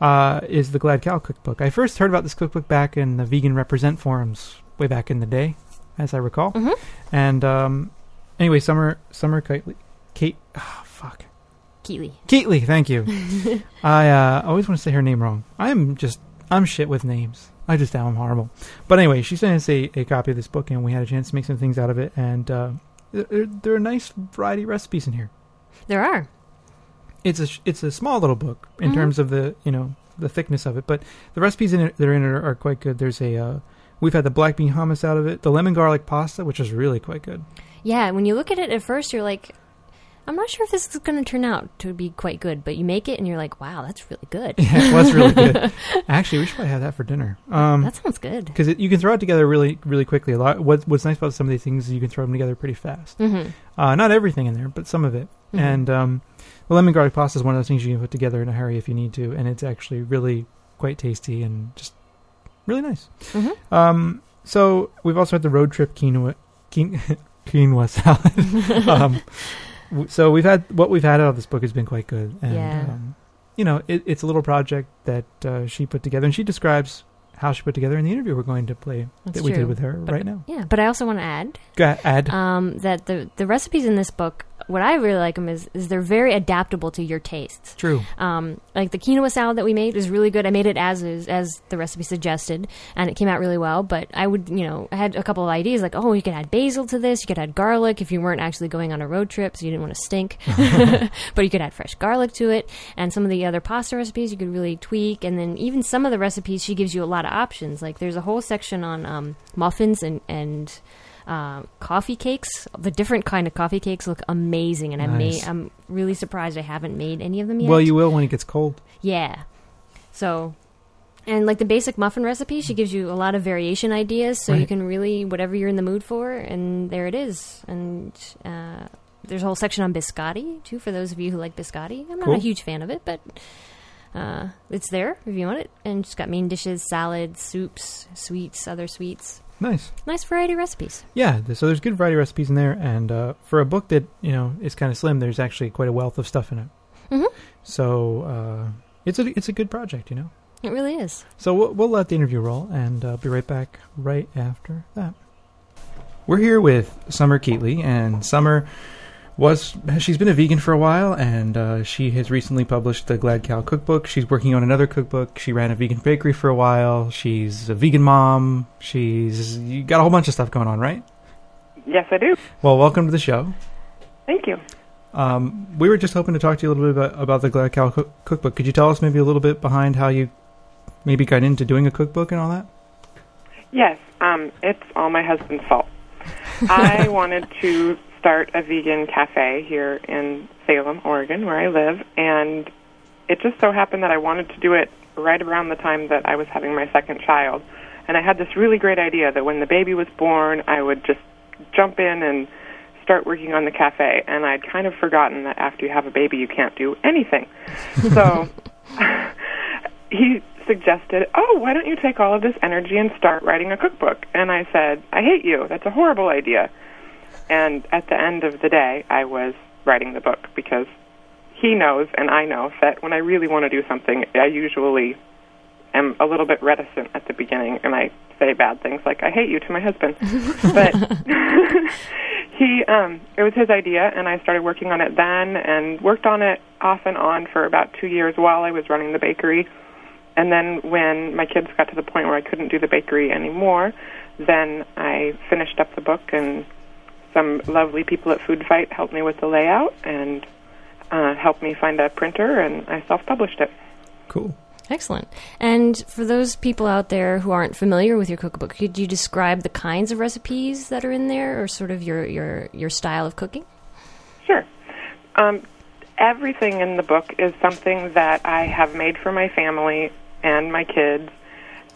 Uh, is the Glad Cow cookbook? I first heard about this cookbook back in the Vegan Represent forums way back in the day, as I recall. Mhm. And um, anyway, Summer Summer Kitely, Kate. Oh, fuck. Keely. Keightley, thank you. <laughs> I uh, always want to say her name wrong. I'm just I'm shit with names. I just am horrible. But anyway, she sent us a, a copy of this book, and we had a chance to make some things out of it. And uh, there, there are nice variety of recipes in here. There are. It's a it's a small little book in Mhm. terms of the you know the thickness of it, but the recipes in it that are in it are, are quite good. There's a uh, we've had the black bean hummus out of it, the lemon garlic pasta, which is really quite good. Yeah, when you look at it at first, you're like, I'm not sure if this is going to turn out to be quite good, but you make it and you're like, wow, that's really good. <laughs> Yeah, it was really good. <laughs> Actually, we should probably have that for dinner. Um, That sounds good. because you can throw it together really, really quickly. A lot. What, what's nice about some of these things is you can throw them together pretty fast. Mhm. Uh, not everything in there, but some of it. Mhm. And um, the lemon garlic pasta is one of those things you can put together in a hurry if you need to, and it's actually really quite tasty and just really nice. Mhm. Um, so we've also had the road trip quinoa, quin- <laughs> quinoa salad. um, so we've had what we've had out of this book has been quite good, and Yeah. um, you know, it, it's a little project that uh, she put together, and she describes how she put together in the interview we're going to play That's that we true. did with her But- right now. Yeah, but I also want to add add. um, that the the recipes in this book, what I really like them is is they're very adaptable to your tastes. True. Um, like the quinoa salad that we made was really good. I made it as is, as the recipe suggested, and it came out really well. But I would, you know, I had a couple of ideas like, oh, you could add basil to this. You could add garlic if you weren't actually going on a road trip, so you didn't want to stink. <laughs> <laughs> but you could add fresh garlic to it. And some of the other pasta recipes you could really tweak. And then even some of the recipes, she gives you a lot of options. Like there's a whole section on um, muffins and and uh, coffee cakes. The different kind of coffee cakes look amazing, and I Nice. made. I'm really surprised I haven't made any of them yet. Well, you will when it gets cold. Yeah. So, and like the basic muffin recipe, she gives you a lot of variation ideas, so you can really whatever you're in the mood for, and there it is. And uh, there's a whole section on biscotti too for those of you who like biscotti. I'm not a huge fan of it, but uh, it's there if you want it. And she's got main dishes, salads, soups, sweets, other sweets. Nice. Nice variety of recipes. Yeah, so there's good variety of recipes in there, and uh, for a book that you know is kind of slim, there's actually quite a wealth of stuff in it. Mhm. So uh, it's a it's a good project, you know. It really is. So we'll, we'll let the interview roll, and uh, be right back right after that. We're here with Summer Keightley, and Summer was she's been a vegan for a while, and uh, she has recently published the Glad Cow cookbook. She's working on another cookbook. She ran a vegan bakery for a while. She's a vegan mom. She's you got a whole bunch of stuff going on, right? Yes, I do. Well, welcome to the show. Thank you. Um, we were just hoping to talk to you a little bit about, about the Glad Cow cook- cookbook. Could you tell us maybe a little bit behind how you maybe got into doing a cookbook and all that? Yes, um, it's all my husband's fault. I <laughs> wanted to start a vegan cafe here in Salem, Oregon, where I live, and it just so happened that I wanted to do it right around the time that I was having my second child. And I had this really great idea that when the baby was born, I would just jump in and start working on the cafe. And I'd kind of forgotten that after you have a baby, you can't do anything. <laughs> So <laughs> he suggested, "Oh, why don't you take all of this energy and start writing a cookbook?" And I said, "I hate you. That's a horrible idea." And at the end of the day, I was writing the book because he knows and I know that when I really want to do something, I usually am a little bit reticent at the beginning and I say bad things like I hate you to my husband. <laughs> but <laughs> he um it was his idea and I started working on it then and worked on it off and on for about 2 years while I was running the bakery. And then when my kids got to the point where I couldn't do the bakery anymore, then I finished up the book and some lovely people at Food Fight helped me with the layout and uh, helped me find a printer, and I self-published it. Cool. Excellent. And for those people out there who aren't familiar with your cookbook, could you describe the kinds of recipes that are in there, or sort of your your your style of cooking? Sure. Um, everything in the book is something that I have made for my family and my kids,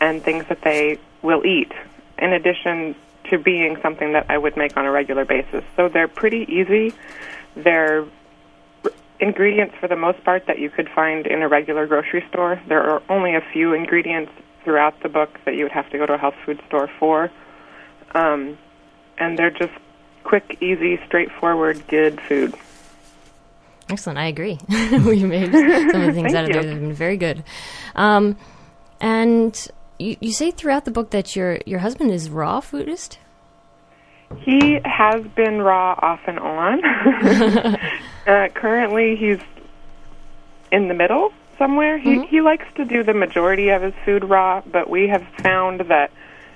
and things that they will eat. In addition to being something that I would make on a regular basis, so they're pretty easy. They're ingredients for the most part that you could find in a regular grocery store. There are only a few ingredients throughout the book that you would have to go to a health food store for. Um, and they're just quick, easy, straightforward, good food. Excellent. I agree. <laughs> we made some of the things out of there you. that have been very good. Um, and you, you say throughout the book that your your husband is raw foodist. He has been raw off and on. <laughs> uh, currently, he's in the middle somewhere. He he likes to do the majority of his food raw, but we have found that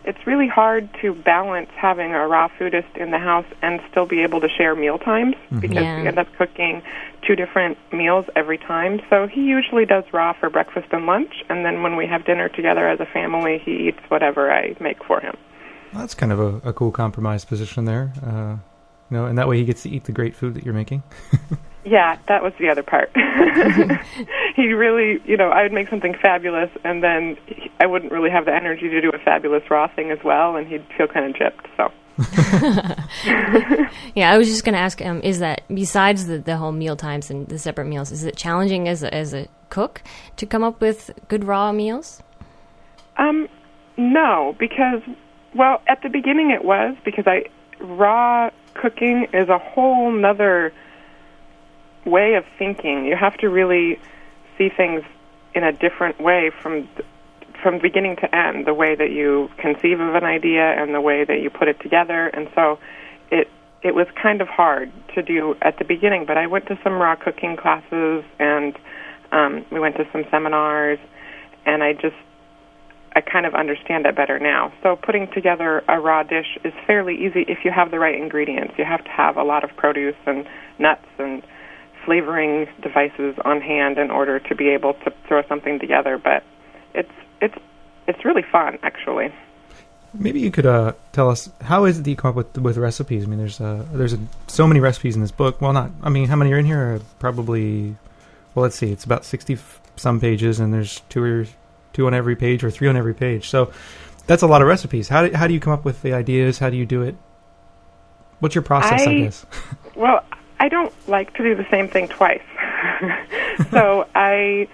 it's really hard to balance having a raw foodist in the house and still be able to share meal times because Yeah. we end up cooking two different meals every time. So he usually does raw for breakfast and lunch, and then when we have dinner together as a family, he eats whatever I make for him. Well, that's kind of a, a cool compromise position there. Uh, you know, and that way he gets to eat the great food that you're making. <laughs> Yeah, that was the other part. <laughs> he really, you know, I would make something fabulous, and then he, I wouldn't really have the energy to do a fabulous raw thing as well, and he'd feel kind of gypped. So, <laughs> Yeah, I was just going to ask: um, Is that besides the, the whole meal times and the separate meals, is it challenging as a, as a cook to come up with good raw meals? um, no, because well, at the beginning it was because I raw cooking is a whole nother way of thinking. You have to really see things in a different way from from beginning to end, the way that you conceive of an idea and the way that you put it together. And so it it was kind of hard to do at the beginning, but I went to some raw cooking classes and um, we went to some seminars, and I just I kind of understand it better now. So putting together a raw dish is fairly easy if you have the right ingredients. You have to have a lot of produce and nuts and flavoring devices on hand in order to be able to throw something together, but it's it's it's really fun actually. Maybe you could uh, tell us how is it that you come up with with recipes? I mean, there's uh, there's a, so many recipes in this book. Well, not. I mean, how many are in here? Probably. Well, let's see. It's about sixty some pages, and there's two or two on every page, or three on every page. So that's a lot of recipes. How do, how do you come up with the ideas? How do you do it? What's your process? I, I- guess. <laughs> Well, I don't like to do the same thing twice. <laughs> so I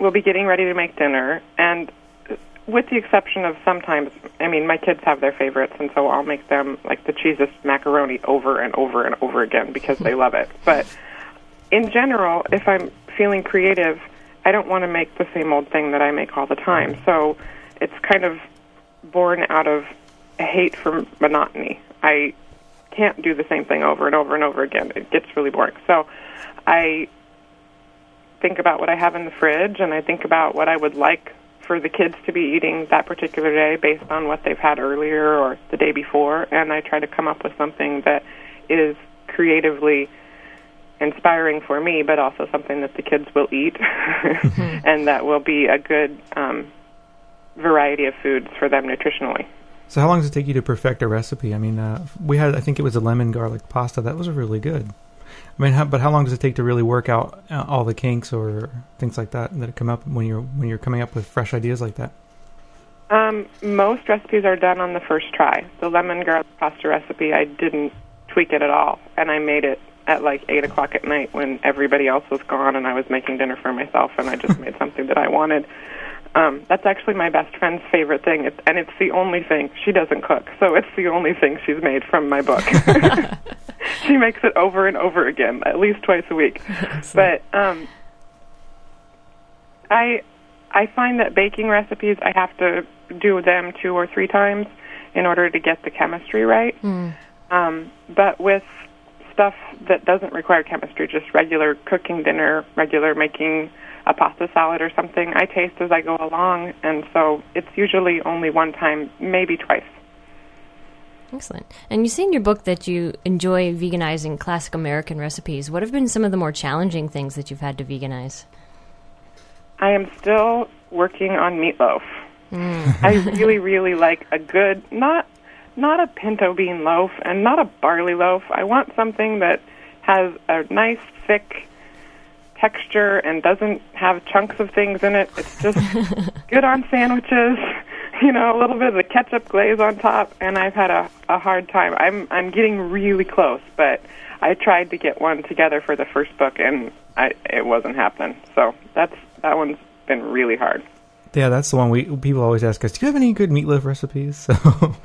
will be getting ready to make dinner, and with the exception of sometimes, I mean, my kids have their favorites, and so I'll make them like the cheesiest macaroni over and over and over again because they love it. But in general, if I'm feeling creative, I don't want to make the same old thing that I make all the time. So it's kind of born out of a hate for monotony. I can't do the same thing over and over and over again. It gets really boring. So I think about what I have in the fridge and I think about what I would like for the kids to be eating that particular day based on what they've had earlier or the day before and I try to come up with something that is creatively inspiring for me but also something that the kids will eat <laughs> and that will be a good um variety of foods for them nutritionally. So how long does it take you to perfect a recipe? I mean, uh, we had I think it was a lemon garlic pasta that was really good. I mean, how, but how long does it take to really work out uh, all the kinks or things like that that come up when you're when you're coming up with fresh ideas like that? Um, most recipes are done on the first try. The lemon garlic pasta recipe, I didn't tweak it at all, and I made it at like eight o'clock at night when everybody else was gone, and I was making dinner for myself, and I just <laughs> made something that I wanted. Um, that's actually my best friend's favorite thing, it's, and it's the only thing she doesn't cook, so it's the only thing she's made from my book. <laughs> <laughs> she makes it over and over again, at least twice a week. But um, I I find that baking recipes I have to do them two or three times in order to get the chemistry right. Um, but with stuff that doesn't require chemistry, just regular cooking dinner, regular making a pasta salad or something, I taste as I go along, and so it's usually only one time, maybe twice. Excellent. And you say in your book that you enjoy veganizing classic American recipes. What have been some of the more challenging things that you've had to veganize? I am still working on meatloaf. Mm. I really, really like a good not not a pinto bean loaf and not a barley loaf. I want something that has a nice thick texture and doesn't have chunks of things in it. It's just <laughs> good on sandwiches. <laughs> You know, a little bit of the ketchup glaze on top, and I've had a, a hard time. I'm I'm getting really close, but I tried to get one together for the first book, and I it wasn't happening. So that's that one's been really hard. Yeah, that's the one we people always ask us. Do you have any good meatloaf recipes? <laughs> So,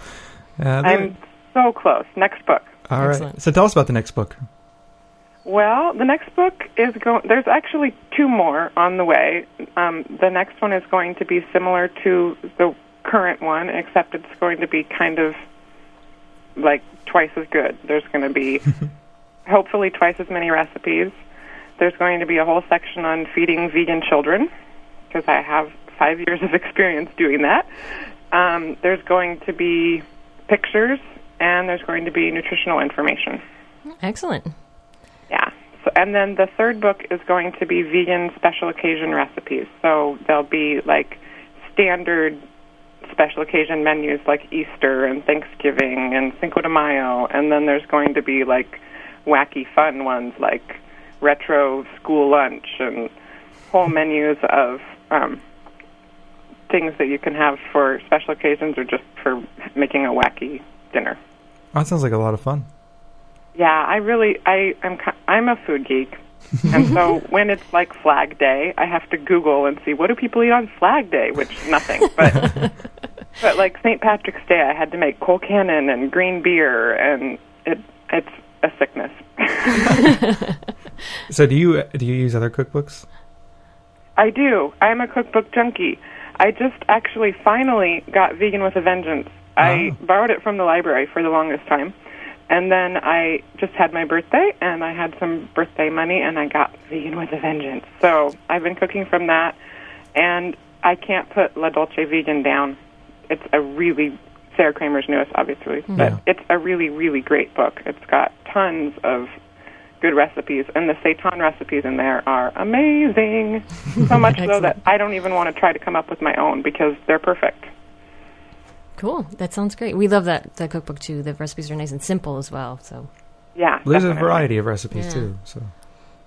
uh, I'm so close. Next book. all right. So tell us about the next book. Well, the next book is going. There's actually two more on the way. Um, the next one is going to be similar to the current one, except it's going to be kind of like twice as good. There's going to be <laughs> hopefully twice as many recipes. There's going to be a whole section on feeding vegan children because I have five years of <laughs> experience doing that. Um, there's going to be pictures and there's going to be nutritional information. Excellent. Yeah. So, and then the third book is going to be vegan special occasion recipes. So there'll be like standard special occasion menus like Easter and Thanksgiving and Cinco de Mayo, and then there's going to be like wacky fun ones like retro school lunch and whole menus of um, things that you can have for special occasions or just for making a wacky dinner. That sounds like a lot of fun. Yeah, I really I ki- I'm a food geek. <laughs> and so when it's like Flag Day, I have to Google and see what do people eat on Flag Day, which nothing. <laughs> But but like St. Patrick's Day, I had to make colcannon and green beer, and it it's a sickness. <laughs> So do you do you use other cookbooks? I do. I'm a cookbook junkie. I just actually finally got Vegan with a Vengeance. I ah. borrowed it from the library for the longest time. And then I just had my birthday and I had some birthday money and I got Vegan with a Vengeance. So I've been cooking from that and I can't put La Dolce Vegan down. It's a really Sarah Kramer's newest obviously, hmm. but Yeah. it's a really really great book. It's got tons of good recipes and the seitan recipes in there are amazing. So much so that I don't even want to try to come up with my own because they're perfect. Cool. That sounds great. We love that that cookbook too. The recipes are nice and simple as well. So Yeah. There's a variety of recipes Yeah. too. So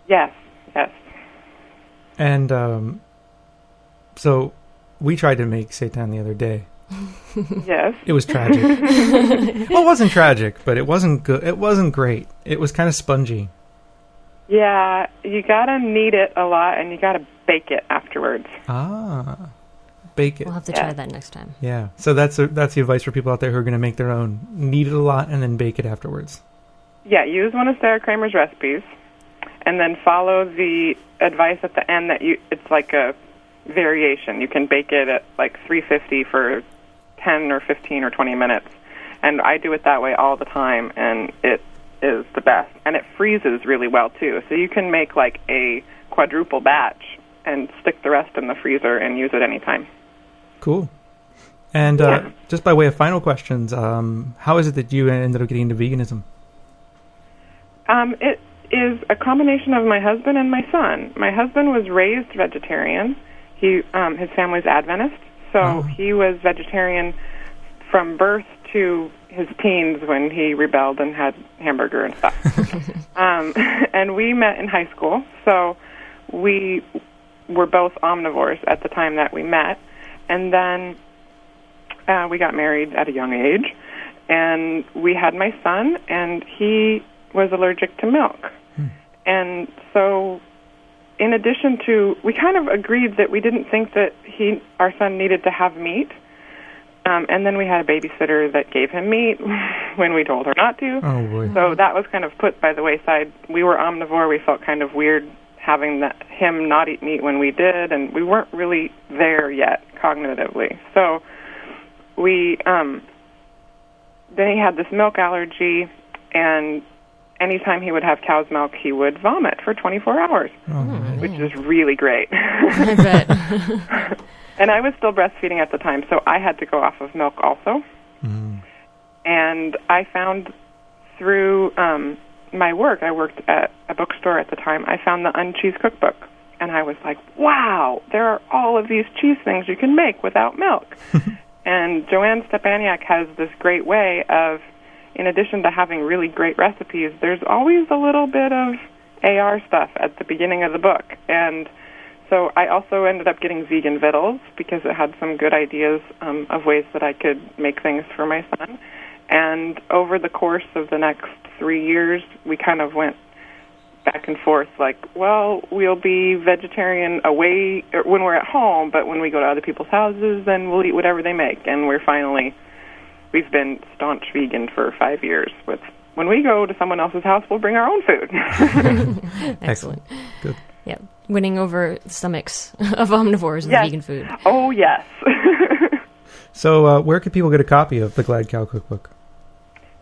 Yes. Yes. and um, so we tried to make seitan the other day. <laughs> Yes. It was tragic. <laughs> well, it wasn't tragic, but it wasn't good. It wasn't great. It was kind of spongy. Yeah, you gotta knead it a lot, and you gotta bake it afterwards. Ah, bake it. we'll have to Yeah. try that next time. Yeah. So that's a, that's the advice for people out there who are going to make their own. Knead it a lot and then bake it afterwards. Yeah, use one of Sarah Kramer's recipes, and then follow the advice at the end that you. It's like a variation. You can bake it at like 350 for 10 or 15 or 20 minutes, and I do it that way all the time, and it is the best. And it freezes really well too, so you can make like a quadruple batch and stick the rest in the freezer and use it anytime. Cool. And uh, Yeah. just by way of final questions, um, how is it that you ended up getting into veganism? Um, it is a combination of my husband and my son. My husband was raised vegetarian. He um, his family's Adventist, so Oh. he was vegetarian from birth to his teens when he rebelled and had hamburger and stuff. <laughs> um, <laughs> and we met in high school, so we were both omnivores at the time that we met, and then uh, we got married at a young age, and we had my son, and he was allergic to milk. And so, in addition to, we kind of agreed that we didn't think that he, our son, needed to have meat. Um, and then we had a babysitter that gave him meat <laughs> when we told her not to. Oh boy. So that was kind of put by the wayside. We were omnivore. We felt kind of weird having that, him not eat meat when we did, and we weren't really there yet cognitively. So we um, then he had this milk allergy, and anytime he would have cow's milk, he would vomit for 24 hours, Oh, which is really great. <laughs> I bet. <laughs> and I was still breastfeeding at the time, so I had to go off of milk also. Mm. And I found through um, my work, I worked at a bookstore at the time, I found the Uncheese Cookbook. And I was like, wow, there are all of these cheese things you can make without milk. <laughs> and Joanne Stepaniak has this great way of, in addition to having really great recipes, there's always a little bit of AR stuff at the beginning of the book. And so I also ended up getting Vegan Vittles because it had some good ideas um, of ways that I could make things for my son. And over the course of the next three years, we kind of went back and forth like, well, we'll be vegetarian away er, when we're at home, but when we go to other people's houses, then we'll eat whatever they make. And we're finally, we've been staunch vegan for five years. With when we go to someone else's house, we'll bring our own food. <laughs> <laughs> Excellent. Good. Yeah, winning over the stomachs <laughs> of omnivores with Yes. vegan food. oh yes. <laughs> So, uh, where could people get a copy of the Glad Cow Cookbook?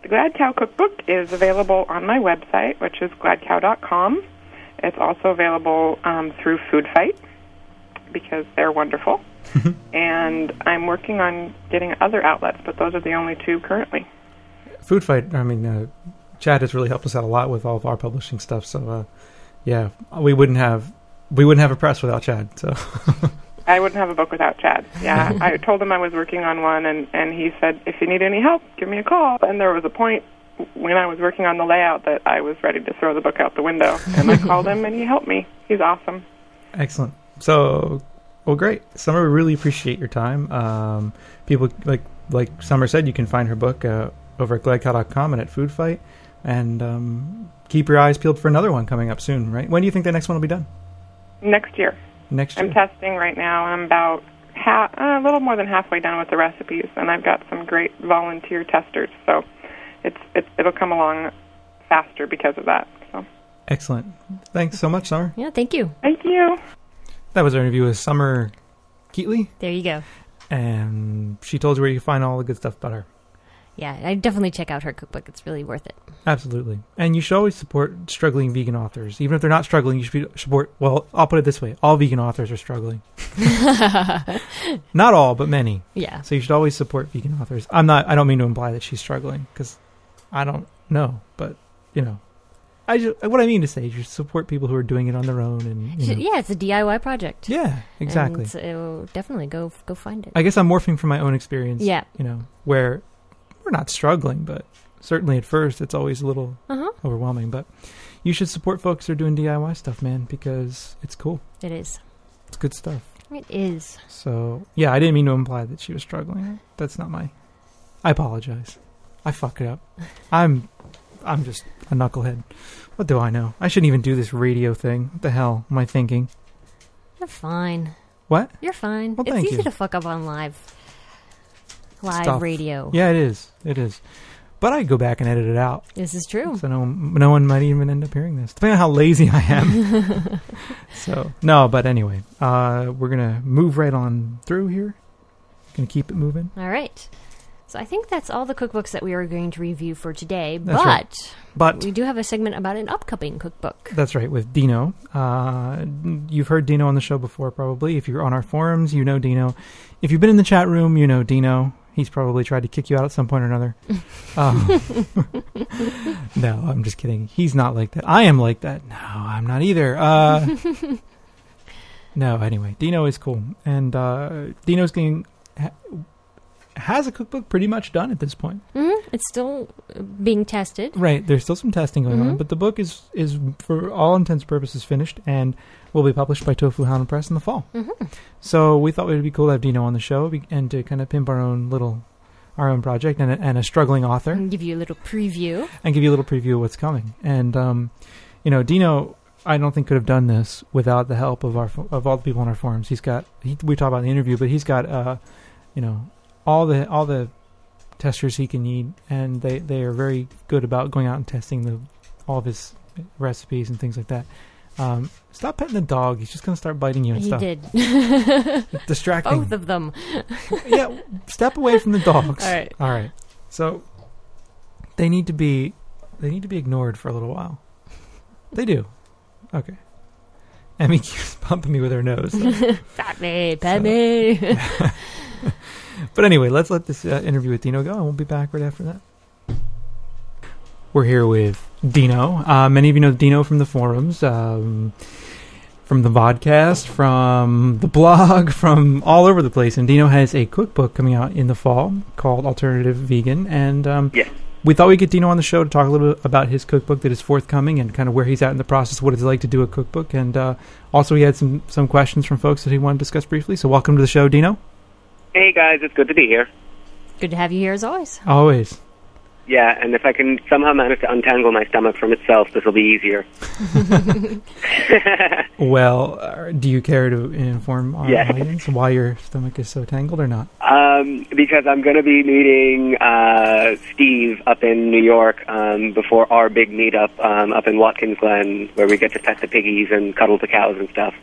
The Glad Cow Cookbook is available on my website, which is gladcow.com. It's also available um, through Food Fight because they're wonderful. <laughs> and I'm working on getting other outlets, but those are the only two currently. Food Fight. I mean, uh, Chad has really helped us out a lot with all of our publishing stuff. So, uh, yeah, we wouldn't have we wouldn't have a press without Chad. So, <laughs> I wouldn't have a book without Chad. Yeah, <laughs> I told him I was working on one, and and he said, if you need any help, give me a call. And there was a point when I was working on the layout that I was ready to throw the book out the window, and I called him, and he helped me. He's awesome. excellent. So, well, great, Summer. We really appreciate your time. Um, people like like Summer said, you can find her book uh, over at gladcow.com and at Food Fight, and um, keep your eyes peeled for another one coming up soon. Right? When do you think the next one will be done? Next year. Next year. I'm testing right now. I'm about ha- uh, a little more than halfway done with the recipes, and I've got some great volunteer testers. So it's, it's it'll come along faster because of that. So Excellent. Thanks so much, Summer. Yeah, thank you. thank you. That was our interview with Summer Keightley, There you go. and she told you where you can find all the good stuff about her. Yeah, I definitely check out her cookbook. It's really worth it. Absolutely. And you should always support struggling vegan authors. Even if they're not struggling, you should be- support, well, I'll put it this way all vegan authors are struggling. <laughs> not all, but many. Yeah. So you should always support vegan authors. I'm not, I don't mean to imply that she's struggling because I don't know, but, you know. I just, what I mean to say is you support people who are doing it on their own and, you know. Yeah, it's a DIY project. Yeah, exactly. So definitely go go find it. I guess I'm morphing from my own experience. Yeah. You know, where we're not struggling, but certainly at first it's always a little Uh-huh. overwhelming. But you should support folks who are doing DIY stuff, man, because it's cool. It is. It's good stuff. It is. So yeah, I didn't mean to imply that she was struggling. That's not my. I apologize. I fuck it up. <laughs> I'm, I'm just a knucklehead. What do I know? I shouldn't even do this radio thing. What the hell am I thinking? You're fine. What? You're fine. Well, it's easy you. to fuck up on live live Stuff. radio. Yeah, it is. It is. But I go back and edit it out. This is true. So no, no one might even end up hearing this, depending on how lazy I am. <laughs> so no, but anyway, uh, we're gonna move right on through here. Gonna keep it moving. All right. So I think that's all the cookbooks that we are going to review for today. That's but right. But- we do have a segment about an upcoming cookbook. That's right, with Dino. Uh, you've heard Dino on the show before, probably. If you're on our forums, you know Dino. If you've been in the chat room, you know Dino. He's probably tried to kick you out at some point or another. <laughs> Um, <laughs> no, I'm just kidding. He's not like that. I am like that. No, I'm not either. Uh, <laughs> no, anyway, Dino is cool, and uh, Dino's getting ha- has a cookbook pretty much done at this point. hmm It's still being tested. Right. There's still some testing going on, Mhm. but the book is is for all intents and purposes finished and will be published by Tofu Hound Press in the fall. Mhm. So we thought it would be cool to have Dino on the show and to kind of pimp our own little our own project and a, and a struggling author And give you a little preview. and give you a little preview of what's coming. And um, you know, Dino, I don't think could have done this without the help of our of all the people on our forums. He's got he, we talked about in the interview, but he's got uh, you know, all the all the testers he can need, and they they are very good about going out and testing the all of his recipes and things like that. Um, stop petting the dog; he's just gonna start biting you and He stuff. did. <laughs> Distracting. Both of them. yeah, step away from the dogs. <laughs> All right. All right. So they need to be they need to be ignored for a little while. They do. Okay. Emmy keeps <laughs> pumping me with her nose. so- Pat me, pat me. But anyway, let's let this uh, interview with Dino go, and we'll be back right after that. We're here with Dino. Uh, many of you know Dino from the forums, um, from the vodcast, from the blog, <laughs> from all over the place. And Dino has a cookbook coming out in the fall called Alternative Vegan. And um, we thought we'd get Dino on the show to talk a little bit about his cookbook that is forthcoming and kind of where he's at in the process, what it's like to do a cookbook. And uh, also, he had some, some questions from folks that he wanted to discuss briefly. So, welcome to the show, Dino. Hey guys, it's good to be here. Good to have you here as always. Always. Yeah, and if I can somehow manage to untangle my stomach from itself, this will be easier. <laughs> <laughs> Well, uh, do you care to inform our Yes. audience why your stomach is so tangled or not? Um, because I'm going to be meeting uh, Steve up in New York um, before our big meetup um, up in Watkins Glen, where we get to pet the piggies and cuddle the cows and stuff.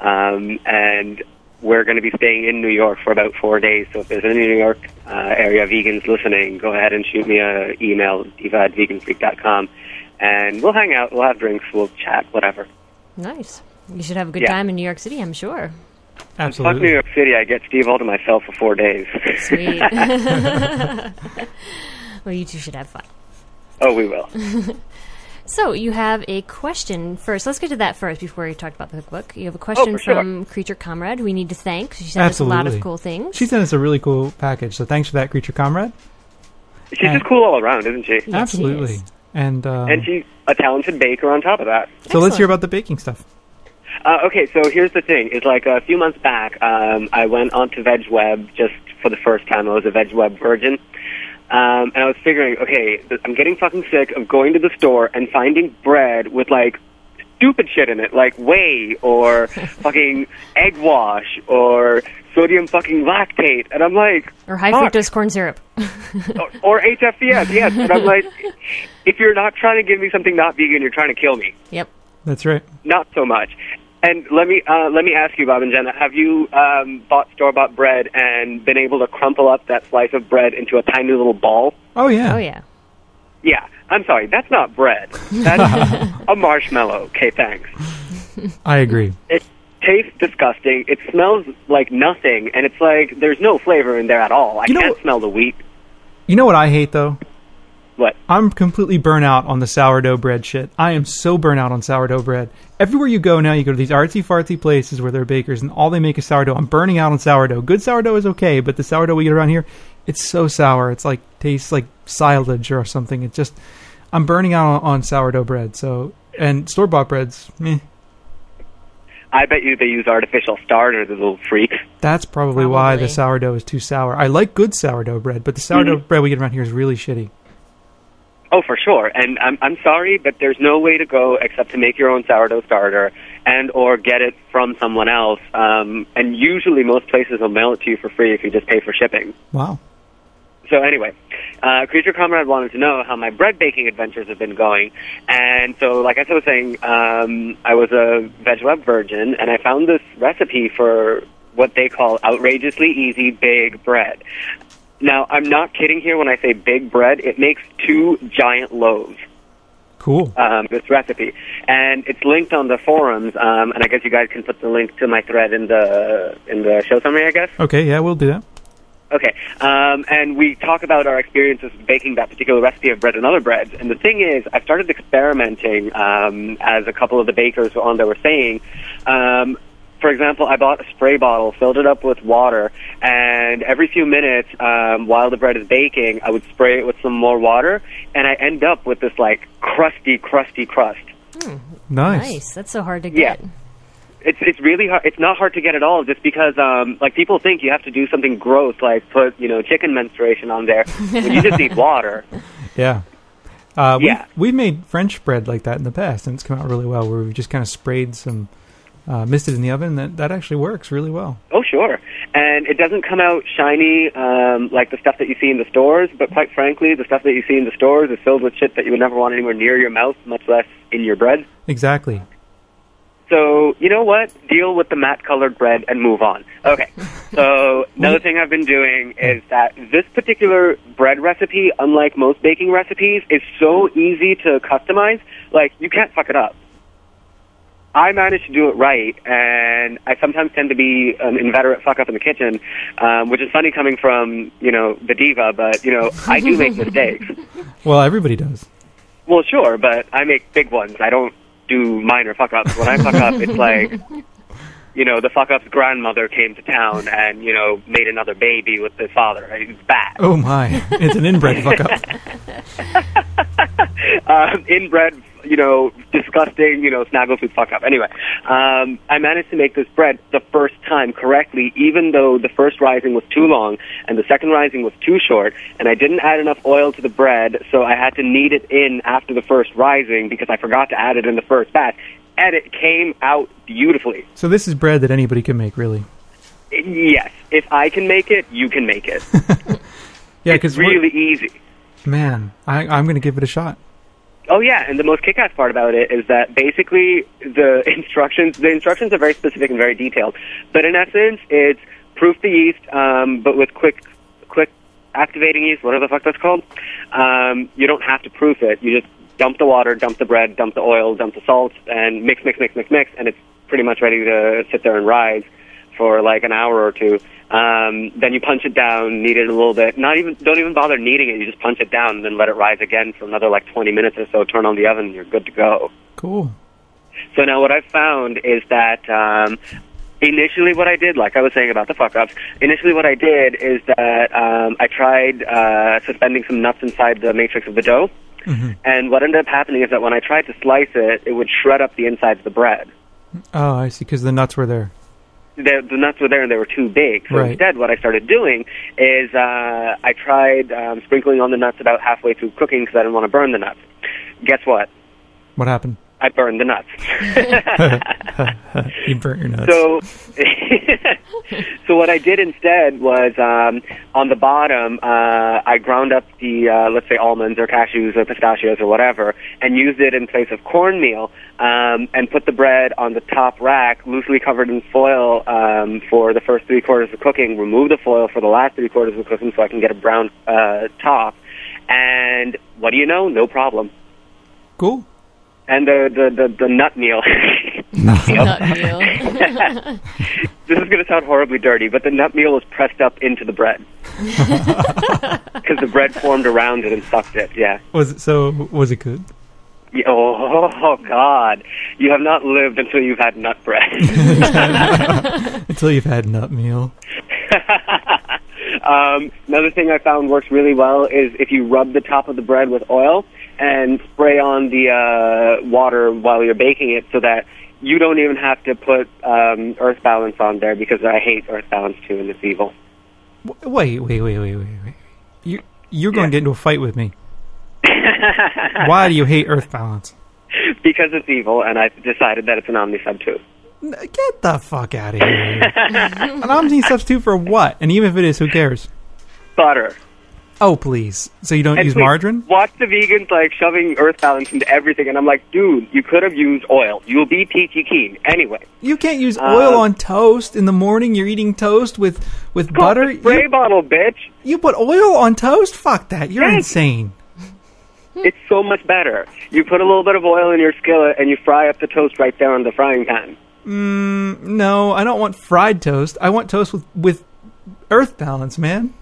Um, and we're going to be staying in New York for about four days. So if there's any New York uh, area vegans listening, go ahead and shoot me a email, diva at veganfreak.com, and we'll hang out, we'll have drinks, we'll chat, whatever. Nice. You should have a good Yeah. time in New York City, I'm sure. Absolutely. Fuck New York City, I get Steve all to myself for four days. Sweet. <laughs> <laughs> well, you two should have fun. oh, we will. <laughs> So you have a question first. Let's get to that first before we talk about the cookbook. You have a question Oh, for sure. from Creature Comrade. We need to thank. She sent us a lot of cool things. She sent us a really cool package, so thanks for that, creature comrade. She's And- just cool all around, isn't she? Absolutely. And uh, And she's a talented baker on top of that. so let's hear about the baking stuff. Uh, okay, so here's the thing: is like a few months back, um, I went onto VegWeb just for the first time. I was a VegWeb virgin, um, and I was figuring, okay, th- I'm getting fucking sick of going to the store and finding bread with like stupid shit in it, like whey or <laughs> fucking egg wash or sodium fucking lactate, and I'm like, or high fuck. fructose corn syrup. or, or <laughs> HFCS, yes, and I'm like, if you're not trying to give me something not vegan, you're trying to kill me. Yep. That's right. not so much. And let me uh, let me ask you, Bob and Jenna, have you um, bought store bought bread and been able to crumple up that slice of bread into a tiny little ball? Oh yeah. Oh yeah. Yeah, I'm sorry, that's not bread. That's <laughs> a marshmallow. Okay, thanks. I agree. It tastes disgusting. It smells like nothing, and it's like there's no flavor in there at all. I You know can't smell the wheat. You know what I hate though? What? I'm completely burnt out on the sourdough bread shit. I am so burnt out on sourdough bread. Everywhere you go now, you go to these artsy fartsy places where they're bakers and all they make is sourdough. I'm burning out on sourdough. Good sourdough is okay, but the sourdough we get around here, it's so sour. It's like tastes like silage or something. It just I'm burning out on, on sourdough bread. So and store bought breads, meh. I bet you they use artificial starter, the little freaks. That's probably, why the sourdough is too sour. I like good sourdough bread, but the sourdough mm-hmm. bread we get around here is really shitty. Oh, for sure. And I'm I'm sorry, but there's no way to go except to make your own sourdough starter and or get it from someone else. Um, and usually, most places will mail it to you for free if you just pay for shipping. Wow. So anyway, uh, Creature Comrade wanted to know how my bread baking adventures have been going, and so like I was saying, um, I was a veg web virgin, and I found this recipe for what they call outrageously easy big bread. Now, I'm not kidding here when I say big bread. It makes two giant loaves Cool. um, this recipe, and it's linked on the forums. Um, and I guess you guys can put the link to my thread in the in the show summary. I guess. Okay, yeah, we'll do that. Okay, um, and we talk about our experiences baking that particular recipe of bread and other breads. And the thing is, I started experimenting, um, as a couple of the bakers on there were saying. Um, for example, I bought a spray bottle, filled it up with water, and every few minutes, um, while the bread is baking, I would spray it with some more water, and I end up with this like crusty, crusty crust. Nice. Nice. That's so hard to get. Yeah. It's it's really hard. It's not hard to get at all, just because um, like people think you have to do something gross, like put you know chicken menstruation on there. when you just need <laughs> water. Yeah. Uh, Yeah. We've, we've made French bread like that in the past, and it's come out really well. Where we've just kind of sprayed some, uh, it in the oven. That that actually works really well. Oh sure, and it doesn't come out shiny um, like the stuff that you see in the stores. But quite frankly, the stuff that you see in the stores is filled with shit that you would never want anywhere near your mouth, much less in your bread. Exactly. So you know what? Deal with the matte colored bread and move on. Okay. <laughs> So another thing I've been doing is that this particular bread recipe, unlike most baking recipes, is so easy to customize. Like you can't fuck it up. I managed to do it right, and I sometimes tend to be an inveterate fuck up in the kitchen, um, which is funny coming from you know the diva, but you know I do make <laughs> mistakes. Well, everybody does. Well, sure, but I make big ones. I don't do minor fuck ups. When I fuck up, it's <laughs> like, you know, the fuck up's grandmother came to town and, you know, made another baby with the father. It's bad. Oh my! It's an inbred fuck up. <laughs> um, inbred, you know, disgusting, you know, snaggletooth fuck up. Anyway, um, I managed to make this bread the first time correctly, even though the first rising was too long and the second rising was too short, and I didn't add enough oil to the bread, so I had to knead it in after the first rising because I forgot to add it in the first batch. And it came out beautifully. So this is bread that anybody can make, really. Yes, if I can make it, you can make it. <laughs> Yeah, it's because really easy. man, I, I'm going to give it a shot. Oh yeah, and the most kick-ass part about it is that basically the <laughs> instructions the instructions are very specific and very detailed. But in essence, it's proof the yeast, um, but with quick quick activating yeast, whatever the fuck that's called. Um, you don't have to proof it. You just dump the water, dump the bread, dump the oil, dump the salt, and mix, mix, mix, mix, mix, and it's pretty much ready to sit there and rise for like an hour or two. Um, then you punch it down, knead it a little bit. Not even don't even bother kneading it. You just punch it down and then let it rise again for another like 20 minutes or so. Turn on the oven, and you're good to go. Cool. So now what I've found is that um, initially what I did, like I was saying about the fuck ups, initially what I did is that um, I tried uh, suspending some nuts inside the matrix of the dough. And what ended up happening is that when I tried to slice it, it would shred up the insides of the bread. Oh, I see. Because the nuts were there. The, the nuts were there and they were too big. So Right. instead, what I started doing is uh, I tried um, sprinkling on the nuts about halfway through cooking because I didn't want to burn the nuts. Guess what? What happened? I burned the nuts. <laughs> you burnt your nuts. So, <laughs> so what I did instead was um, on the bottom, uh, I ground up the uh, let's say almonds or cashews or pistachios or whatever, and used it in place of cornmeal, um, and put the bread on the top rack, loosely covered in foil um, for the first three quarters of cooking. Remove the foil for the last three quarters of cooking, so I can get a brown uh, top. And what do you know? No problem. Cool. And the the the, the nut meal. <laughs> Nut <laughs> meal. this is going to sound horribly dirty, but the nut meal was pressed up into the bread <laughs> because the bread formed around it and sucked it. Yeah. Was it so? Was it good? Yeah, Oh, oh God! You have not lived until you've had nut bread. Until you've had nut meal. um, another thing I found works really well is if you rub the top of the bread with oil and spray on the uh, water while you're baking it, so that you don't even have to put um, earth balance on there because I hate earth balance too, and it's evil. Wait, wait, wait, wait, wait, wait. You you're going to get into a fight with me. <laughs> Why do you hate Earth balance? because it's evil, and I decided that it's an omni sub too. Get the fuck out of here. <laughs> An omni substitute for what? And even if it is, who cares? Butter. Oh, please. So you don't And use please, margarine? Watch the vegans like shoving earth balance into everything, and I'm like, dude, you could have used oil. You'll be peachy keen anyway. You can't use oil Um, on toast in the morning. You're eating toast with with butter. Spray You, bottle, bitch. you put oil on toast? Fuck that. You're Yes. insane. It's so much better. You put a little bit of oil in your skillet, and you fry up the toast right there on the frying pan. Mm, no, I don't want fried toast. I want toast with with earth balance, man.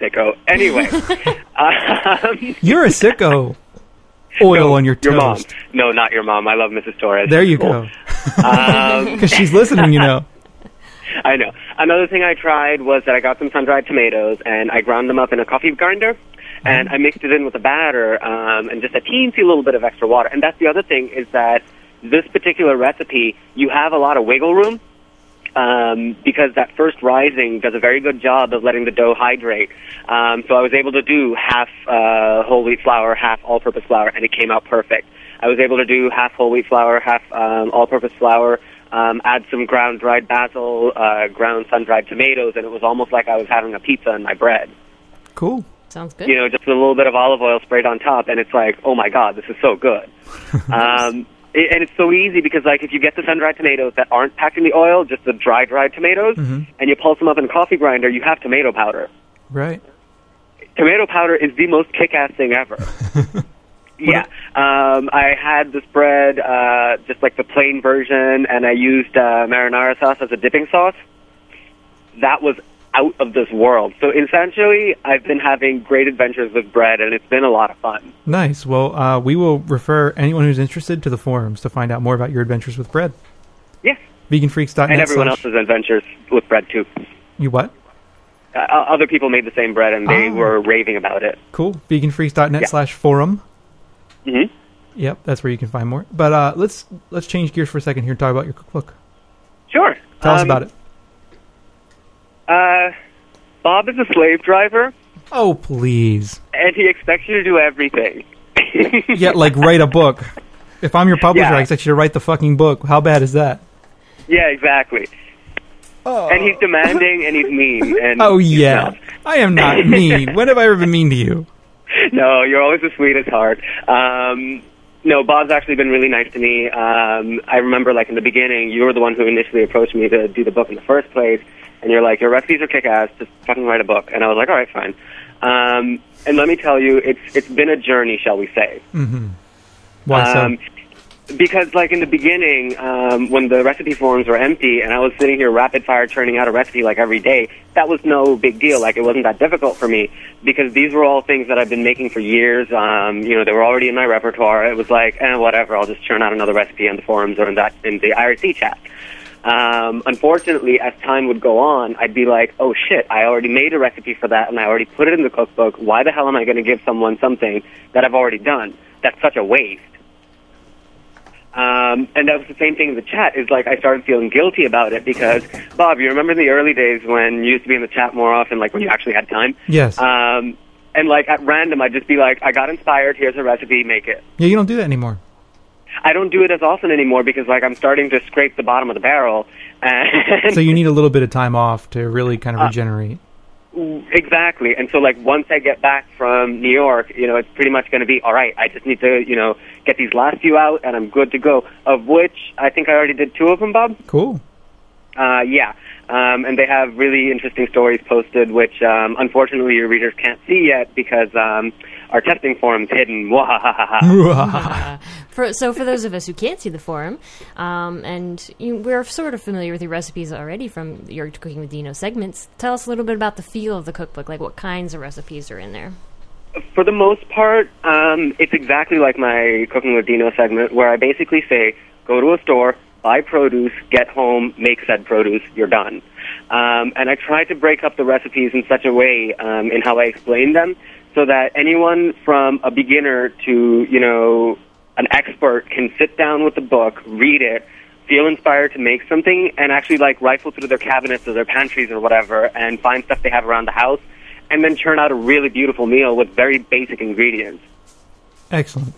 Sicko. Anyway, <laughs> um, You're a sicko. Oil no, on your Your mom. No, not your mom. I love Mrs. Torres. There you Cool. go. <laughs> Um, Because she's listening, you know. <laughs> I know. Another thing I tried was that I got some sun-dried tomatoes and I ground them up in a coffee grinder, and I mixed it in with a batter um, and just a teensy little bit of extra water. And that's the other thing is that this particular recipe, you have a lot of wiggle room um, because that first rising does a very good job of letting the dough hydrate. Um, so I was able to do half uh, whole wheat flour, half all-purpose flour, and it came out perfect. I was able to do half whole wheat flour, half um, all-purpose flour, um, add some ground dried basil, uh, ground sun-dried tomatoes, and it was almost like I was having a pizza in my bread. Cool. Sounds good. You know, just a little bit of olive oil sprayed on top, and it's like, oh my god, this is so good. <laughs> um, it, and it's so easy because, like, if you get the sun-dried tomatoes that aren't packed in the oil, just the dry dried tomatoes, Mhm. and you pulse them up in a coffee grinder, you have tomato powder. Right. Tomato powder is the most kick-ass thing ever. <laughs> yeah, um, I had this bread, uh, just like the plain version, and I used uh, marinara sauce as a dipping sauce. That was out of this world. So essentially, I've been having great adventures with bread, and it's been a lot of fun. Nice. Well, uh, we will refer anyone who's interested to the forums to find out more about your adventures with bread. Yes. Veganfreaks.net. and everyone slash- else's adventures with bread too. You what? Uh, other people made the same bread, and they Oh. were raving about it. Cool. Veganfreaks.net Yeah. slash forum. hmm Yep, that's where you can find more. But uh, let's let's change gears for a second here and talk about your cookbook. Sure. Tell us Um, about it. Uh, Bob is a slave driver, Oh, please. and he expects you to do everything. <laughs> yeah, like write a book. If I'm your publisher, Yeah. I expect you to write the fucking book. How bad is that? Yeah, exactly. And he's demanding and he's mean. And Oh he's yeah. I am not <laughs> mean. when have I ever been mean to you? No, you're always the sweetest heart. Um, no, Bob's actually been really nice to me. Um, I remember, like in the beginning, you were the one who initially approached me to do the book in the first place, and you're like, "Your recipes are kick-ass. Just fucking write a book." And I was like, "All right, fine." Um, and let me tell you, it's it's been a journey, shall we say? Mm-hmm. Why Um, because, like in the beginning, um, when the recipe forms were empty, and I was sitting here rapid fire turning out a recipe like every day, that was no big deal. Like it wasn't that difficult for me because these were all things that I've been making for years. Um, you know, they were already in my repertoire. It was like, eh, whatever. I'll just churn out another recipe on the forums or in that in the IRC chat. Um, unfortunately, as time would go on, I'd be like, oh shit, I already made a recipe for that and I already put it in the cookbook. Why the hell am I going to give someone something that I've already done? That's such a waste. Um, and that was the same thing in the chat. Is like I started feeling guilty about it because Bob, you remember in the early days when you used to be in the chat more often, like when you actually had time. Yes. Um, and like at random, I'd just be like, I got inspired. Here's a recipe. Make it. Yeah, you don't do that anymore. I don't do it as often anymore because like I'm starting to scrape the bottom of the barrel. And So you need a little bit of time off to really kind of Uh, regenerate. Exactly. And so, like, once I get back from New York, you know, it's pretty much going to be, all right, I just need to, you know, get these last few out and I'm good to go. Of which I think I already did two of them, Bob. Cool. Uh, yeah. Um, and they have really interesting stories posted, which um, unfortunately your readers can't see yet because um, our testing forum's hidden. <laughs> <laughs> <laughs> For, so, for those of us who can't see the forum, um, and you, we're sort of familiar with your recipes already from your Cooking with Dino segments, tell us a little bit about the feel of the cookbook, like what kinds of recipes are in there. For the most part, um, it's exactly like my Cooking with Dino segment, where I basically say, go to a store, buy produce, get home, make said produce, you're done. Um, and I try to break up the recipes in such a way um, in how I explain them, so that anyone from a beginner to you know an expert can sit down with the book, read it, feel inspired to make something, and actually like rifle through their cabinets or their pantries or whatever, and find stuff they have around the house, and then churn out a really beautiful meal with very basic ingredients. Excellent.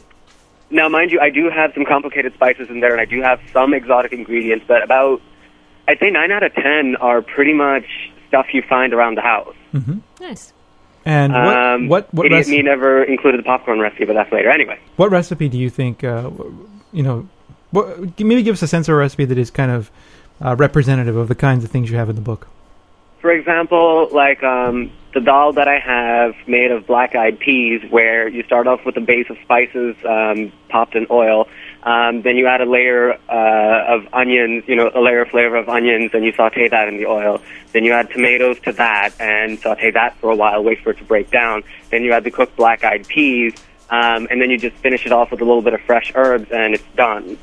Now, mind you, I do have some complicated spices in there, and I do have some exotic ingredients, but about, I'd say 9 out of 10 are pretty much stuff you find around the house. hmm Nice. And what um, what what, Idiot reci- Me never included the popcorn recipe, but that's later. Anyway. what recipe do you think uh, you know? What, maybe give us a sense of a recipe that is kind of uh, representative of the kinds of things you have in the book. For example, like um, the dal that I have made of black-eyed peas, where you start off with a base of spices um, popped in oil, um, then you add a layer uh, of onions, you know, a layer of flavor of onions, and you saute that in the oil. Then you add tomatoes to that and saute that for a while, wait for it to break down. Then you add the cooked black-eyed peas, um, and then you just finish it off with a little bit of fresh herbs, and it's done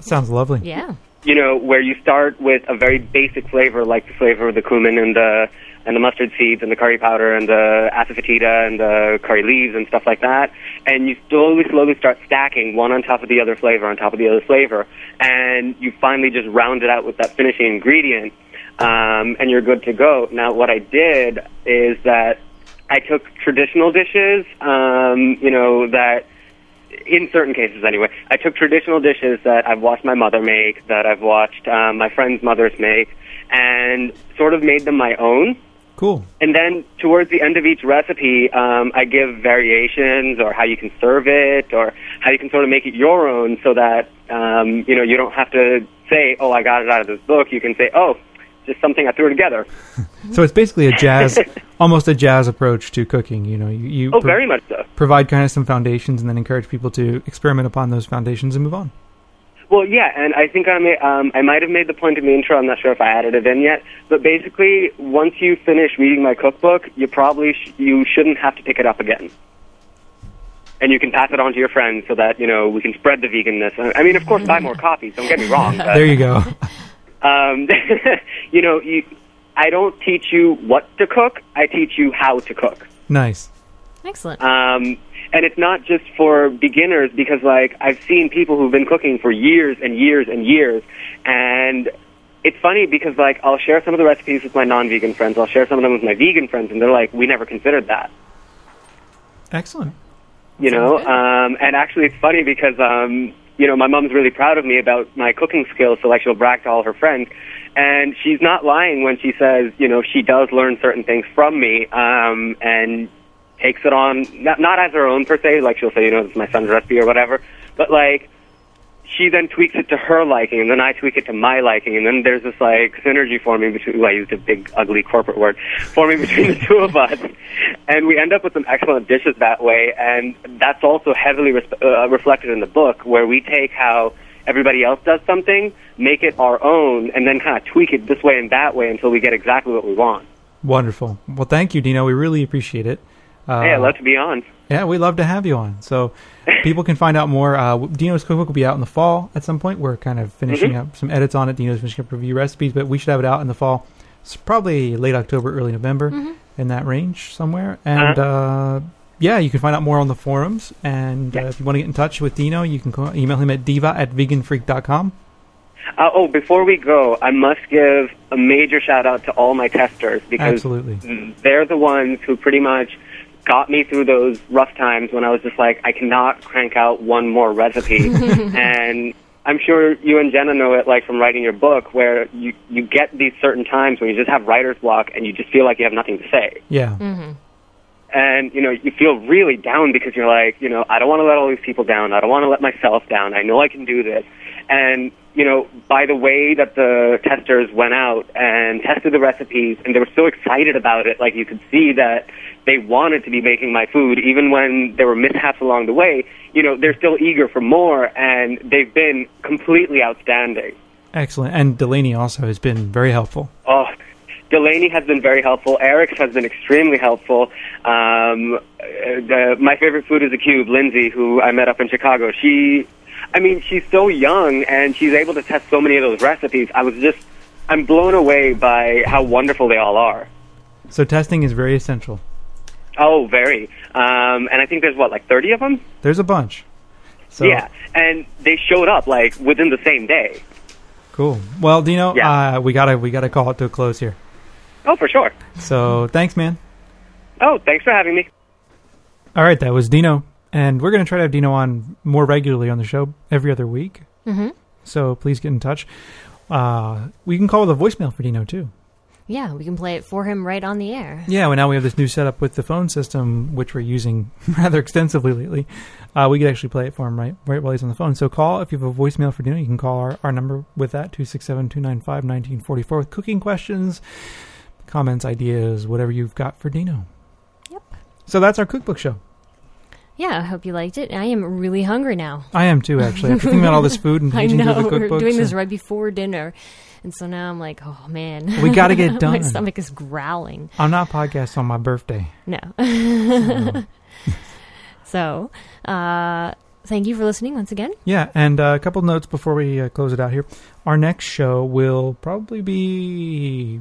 Sounds lovely. Yeah. you know, where you start with a very basic flavor like the flavor of the cumin and the and the mustard seeds and the curry powder and the asafoetida and the curry leaves and stuff like that, and you slowly, slowly start stacking one on top of the other flavor on top of the other flavor, and you finally just round it out with that finishing ingredient, um, and you're good to go. Now, what I did is that I took traditional dishes, um, you know, that in certain cases anyway, I took traditional dishes that I've watched my mother make, that I've watched um, my friends' mothers make, and sort of made them my own. Cool. And then towards the end of each recipe, um, I give variations or how you can serve it or how you can sort of make it your own so that, um, you know, you don't have to say, oh, I got it out of this book. You can say, oh, just something I threw together. <laughs> So it's basically a jazz, <laughs> almost a jazz approach to cooking. You know, you, you Oh, very much so. provide kind of some foundations and then encourage people to experiment upon those foundations and move on. Well, yeah, and I think I may, um, I might have made the point in the intro. I'm not sure if I added it in yet, but basically, once you finish reading my cookbook, you probably sh- you shouldn't have to pick it up again, and you can pass it on to your friends so that you know we can spread the veganness. I I mean, of course, buy more <laughs> copies. Don't get me wrong. but, There you go. <laughs> Um, <laughs> you know, you, I don't teach you what to cook. I teach you how to cook. nice. Excellent. Um, and it's not just for beginners because, like, I've seen people who've been cooking for years and years and years, and it's funny because, like, I'll share some of the recipes with my non-vegan friends. I'll share some of them with my vegan friends, and they're like, "We never considered that." Excellent. You know, um, and actually, it's funny because, um, you know, my mom's really proud of me about my cooking skills, so like she'll brag to all her friends. And she's not lying when she says, you know, she does learn certain things from me, um, and takes it on not not as her own per se, like she'll say, you know, is my son's recipe or whatever, but like she then tweaks it to her liking, and then I tweak it to my liking, and then there's this like synergy forming between. Well, I used a big, ugly corporate word forming between the <laughs> two of us, and we end up with some excellent dishes that way. And that's also heavily uh, reflected in the book, where we take how everybody else does something, make it our own, and then kind of tweak it this way and that way until we get exactly what we want. Wonderful. Well, thank you, Dino. We really appreciate it. Uh, hey, I'd love to be on. Yeah, we'd love to have you on. So people can find out more. Uh, Dino's cookbook will be out in the fall at some point. We're kind of finishing Mhm. up some edits on it. Dino's finishing up review recipes, but we should have it out in the fall. It's probably late October, early November, in that range somewhere. And uh, yeah, you can find out more on the forums. And uh, if you want to get in touch with Dino, you can call, email him at diva at veganfreak.com. Uh, oh, before we go, I must give a major shout out to all my testers because Absolutely. they're the ones who pretty much got me through those rough times when I was just like, I cannot crank out one more recipe. <laughs> and I'm sure you and Jenna know it, like from writing your book, where you you get these certain times when you just have writer's block and you just feel like you have nothing to say. Yeah. Mm-hmm. And you know, you feel really down because you're like, you know, I don't want to let all these people down. I don't want to let myself down. I know I can do this. And you know, by the way that the testers went out and tested the recipes, and they were so excited about it, like you could see that they wanted to be making my food, even when there were mishaps along the way. You know, they're still eager for more, and they've been completely outstanding. Excellent. And Delaney also has been very helpful. Oh, Delaney has been very helpful. Eric has been extremely helpful. Um, uh, the, my favorite food is a cube. Lindsay, who I met up in Chicago, she, I mean, she's so young and she's able to test so many of those recipes. I was just, I'm blown away by how wonderful they all are. So testing is very essential. Oh, very. Um, and I think there's what, like 30 of them? There's a bunch. So yeah, and they showed up like within the same day. cool. Well, Dino, uh, we gotta we gotta call it to a close here. Oh, for sure. So thanks, man. Oh, thanks for having me. All right, that was Dino, and we're gonna try to have Dino on more regularly on the show every other week. Mhm. So please get in touch. Uh, we can call the voicemail for Dino too. Yeah, we can play it for him right on the air. Yeah, well, now we have this new setup with the phone system, which we're using <laughs> rather extensively lately. Uh, we could actually play it for him right, right while he's on the phone. So call if you have a voicemail for Dino. You can call our, our number with that, 267-295-1944 with cooking questions, comments, ideas, whatever you've got for Dino. Yep. So that's our cookbook show. Yeah, I hope you liked it. I am really hungry now. I am too, actually. After thinking about all this <laughs> food and I know the we're cookbooks doing this right before dinner, and so now I'm like, oh man, We gotta get <laughs> done. My stomach is growling. I'm not podcasting on my birthday. No. <laughs> so, uh, thank you for listening once again. Yeah, and uh, a couple notes before we uh, close it out here. Our next show will probably be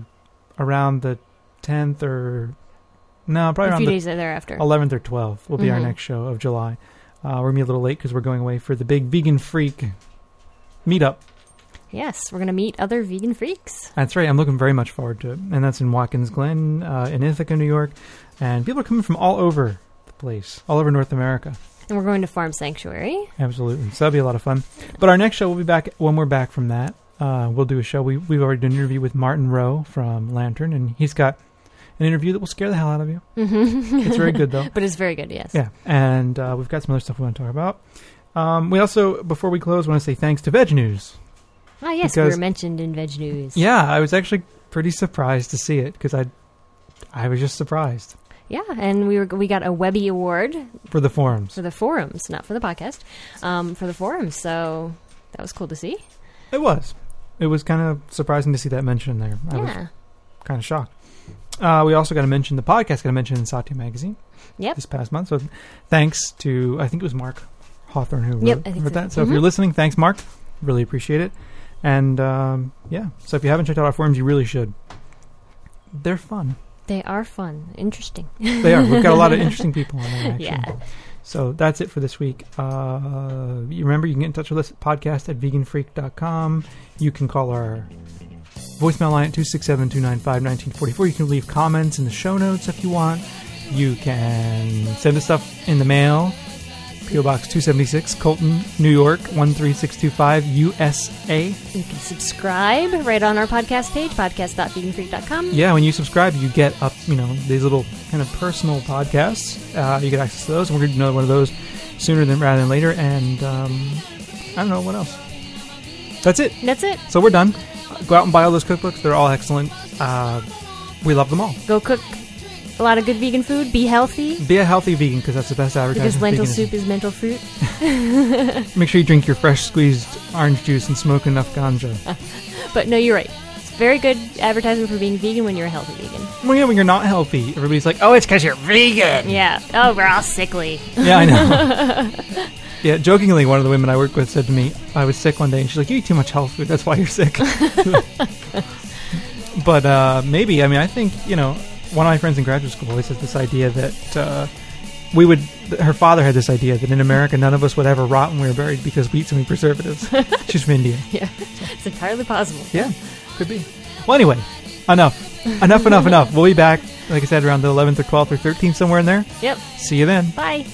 around the 10th or no, probably A around few the days thereafter. 11th or 12th will be our Mhm. next show of July. Uh, we're gonna be a little late because we're going away for the big vegan freak meetup. Yes, we're gonna meet other vegan freaks. That's right. I'm looking very much forward to it, and that's in Watkins Glen, uh, in Ithaca, New York, and people are coming from all over the place, all over North America. And we're going to Farm Sanctuary. Absolutely. So that'll be a lot of fun. But our next show we'll be back when we're back from that. Uh, we'll do a show. We, we've already done an interview with Martin Rowe from Lantern, and he's got an interview that will scare the hell out of you. Mhm. <laughs> it's very good, though. But it's very good, yes. Yeah. And uh, we've got some other stuff we want to talk about. Um, we also, before we close, want to say thanks to Veg News. Ah, yes, we were mentioned in Veg News. Yeah, I was actually pretty surprised to see it because I, I was just surprised Yeah, and we were we got a Veggie Award for the forums. for the forums, not for the podcast, um, for the forums. So that was cool to see. It was. It was kind of surprising to see that mentioned there. I was Yeah. kind of shocked. Uh, we also got to mention the podcast. Got to mention in Satya Magazine. Yep. This past month. So thanks to I think it was Mark Hawthorne who Yep, wrote, I think wrote so. that. So if you're listening, thanks Mark. Really appreciate it. And um, yeah, so if you haven't checked out our forums, you really should. They're fun. They are fun, interesting. They are. We've got a lot of <laughs> interesting people on there. Actually. Yeah. So that's it for this week. Uh, you remember, you can get in touch with us at podcast at veganfreak.com. You can call our voicemail line at 267 295 1944. You can leave comments in the show notes if you want. You can send us stuff in the mail. P.O. Box 276, Colton, New York 13625, USA. You can subscribe right on our podcast page, podcast.veganfreak.com. Yeah, when you subscribe, you get up, you know, these little kind of personal podcasts. Uh, you get access to those. and We're going to do another one of those sooner than rather than later. And um, I don't know what else. That's it. That's it. So we're done. Go out and buy all those cookbooks. They're all excellent. Uh, we love them all. Go cook a lot of good vegan food. Be healthy. Be a healthy vegan because that's the best advertisement. Because lentil veganism. soup is mental fruit. <laughs> Make sure you drink your fresh squeezed orange juice and smoke enough ganja. <laughs> but no, you're right. It's very good advertising for being vegan when you're a healthy vegan. well, yeah, when you're not healthy, everybody's like, "Oh, it's because you're vegan." Yeah. Oh, we're all sickly. Yeah, I know. <laughs> Yeah, jokingly, one of the women I work with said to me, I was sick one day, and she's like, You eat too much health food, that's why you're sick. but uh, maybe, I mean, I think, you know, one of my friends in graduate school always has this idea that uh, we would, her father had this idea that in America, none of us would ever rot when we were buried because we eat so many preservatives. <laughs> she's from India. Yeah. It's entirely possible. Yeah, could be. Well, anyway, enough. enough, enough, <laughs> enough. We'll be back like I said, around the 11th or 12th or 13th, somewhere in there. Yep. See you then. Bye.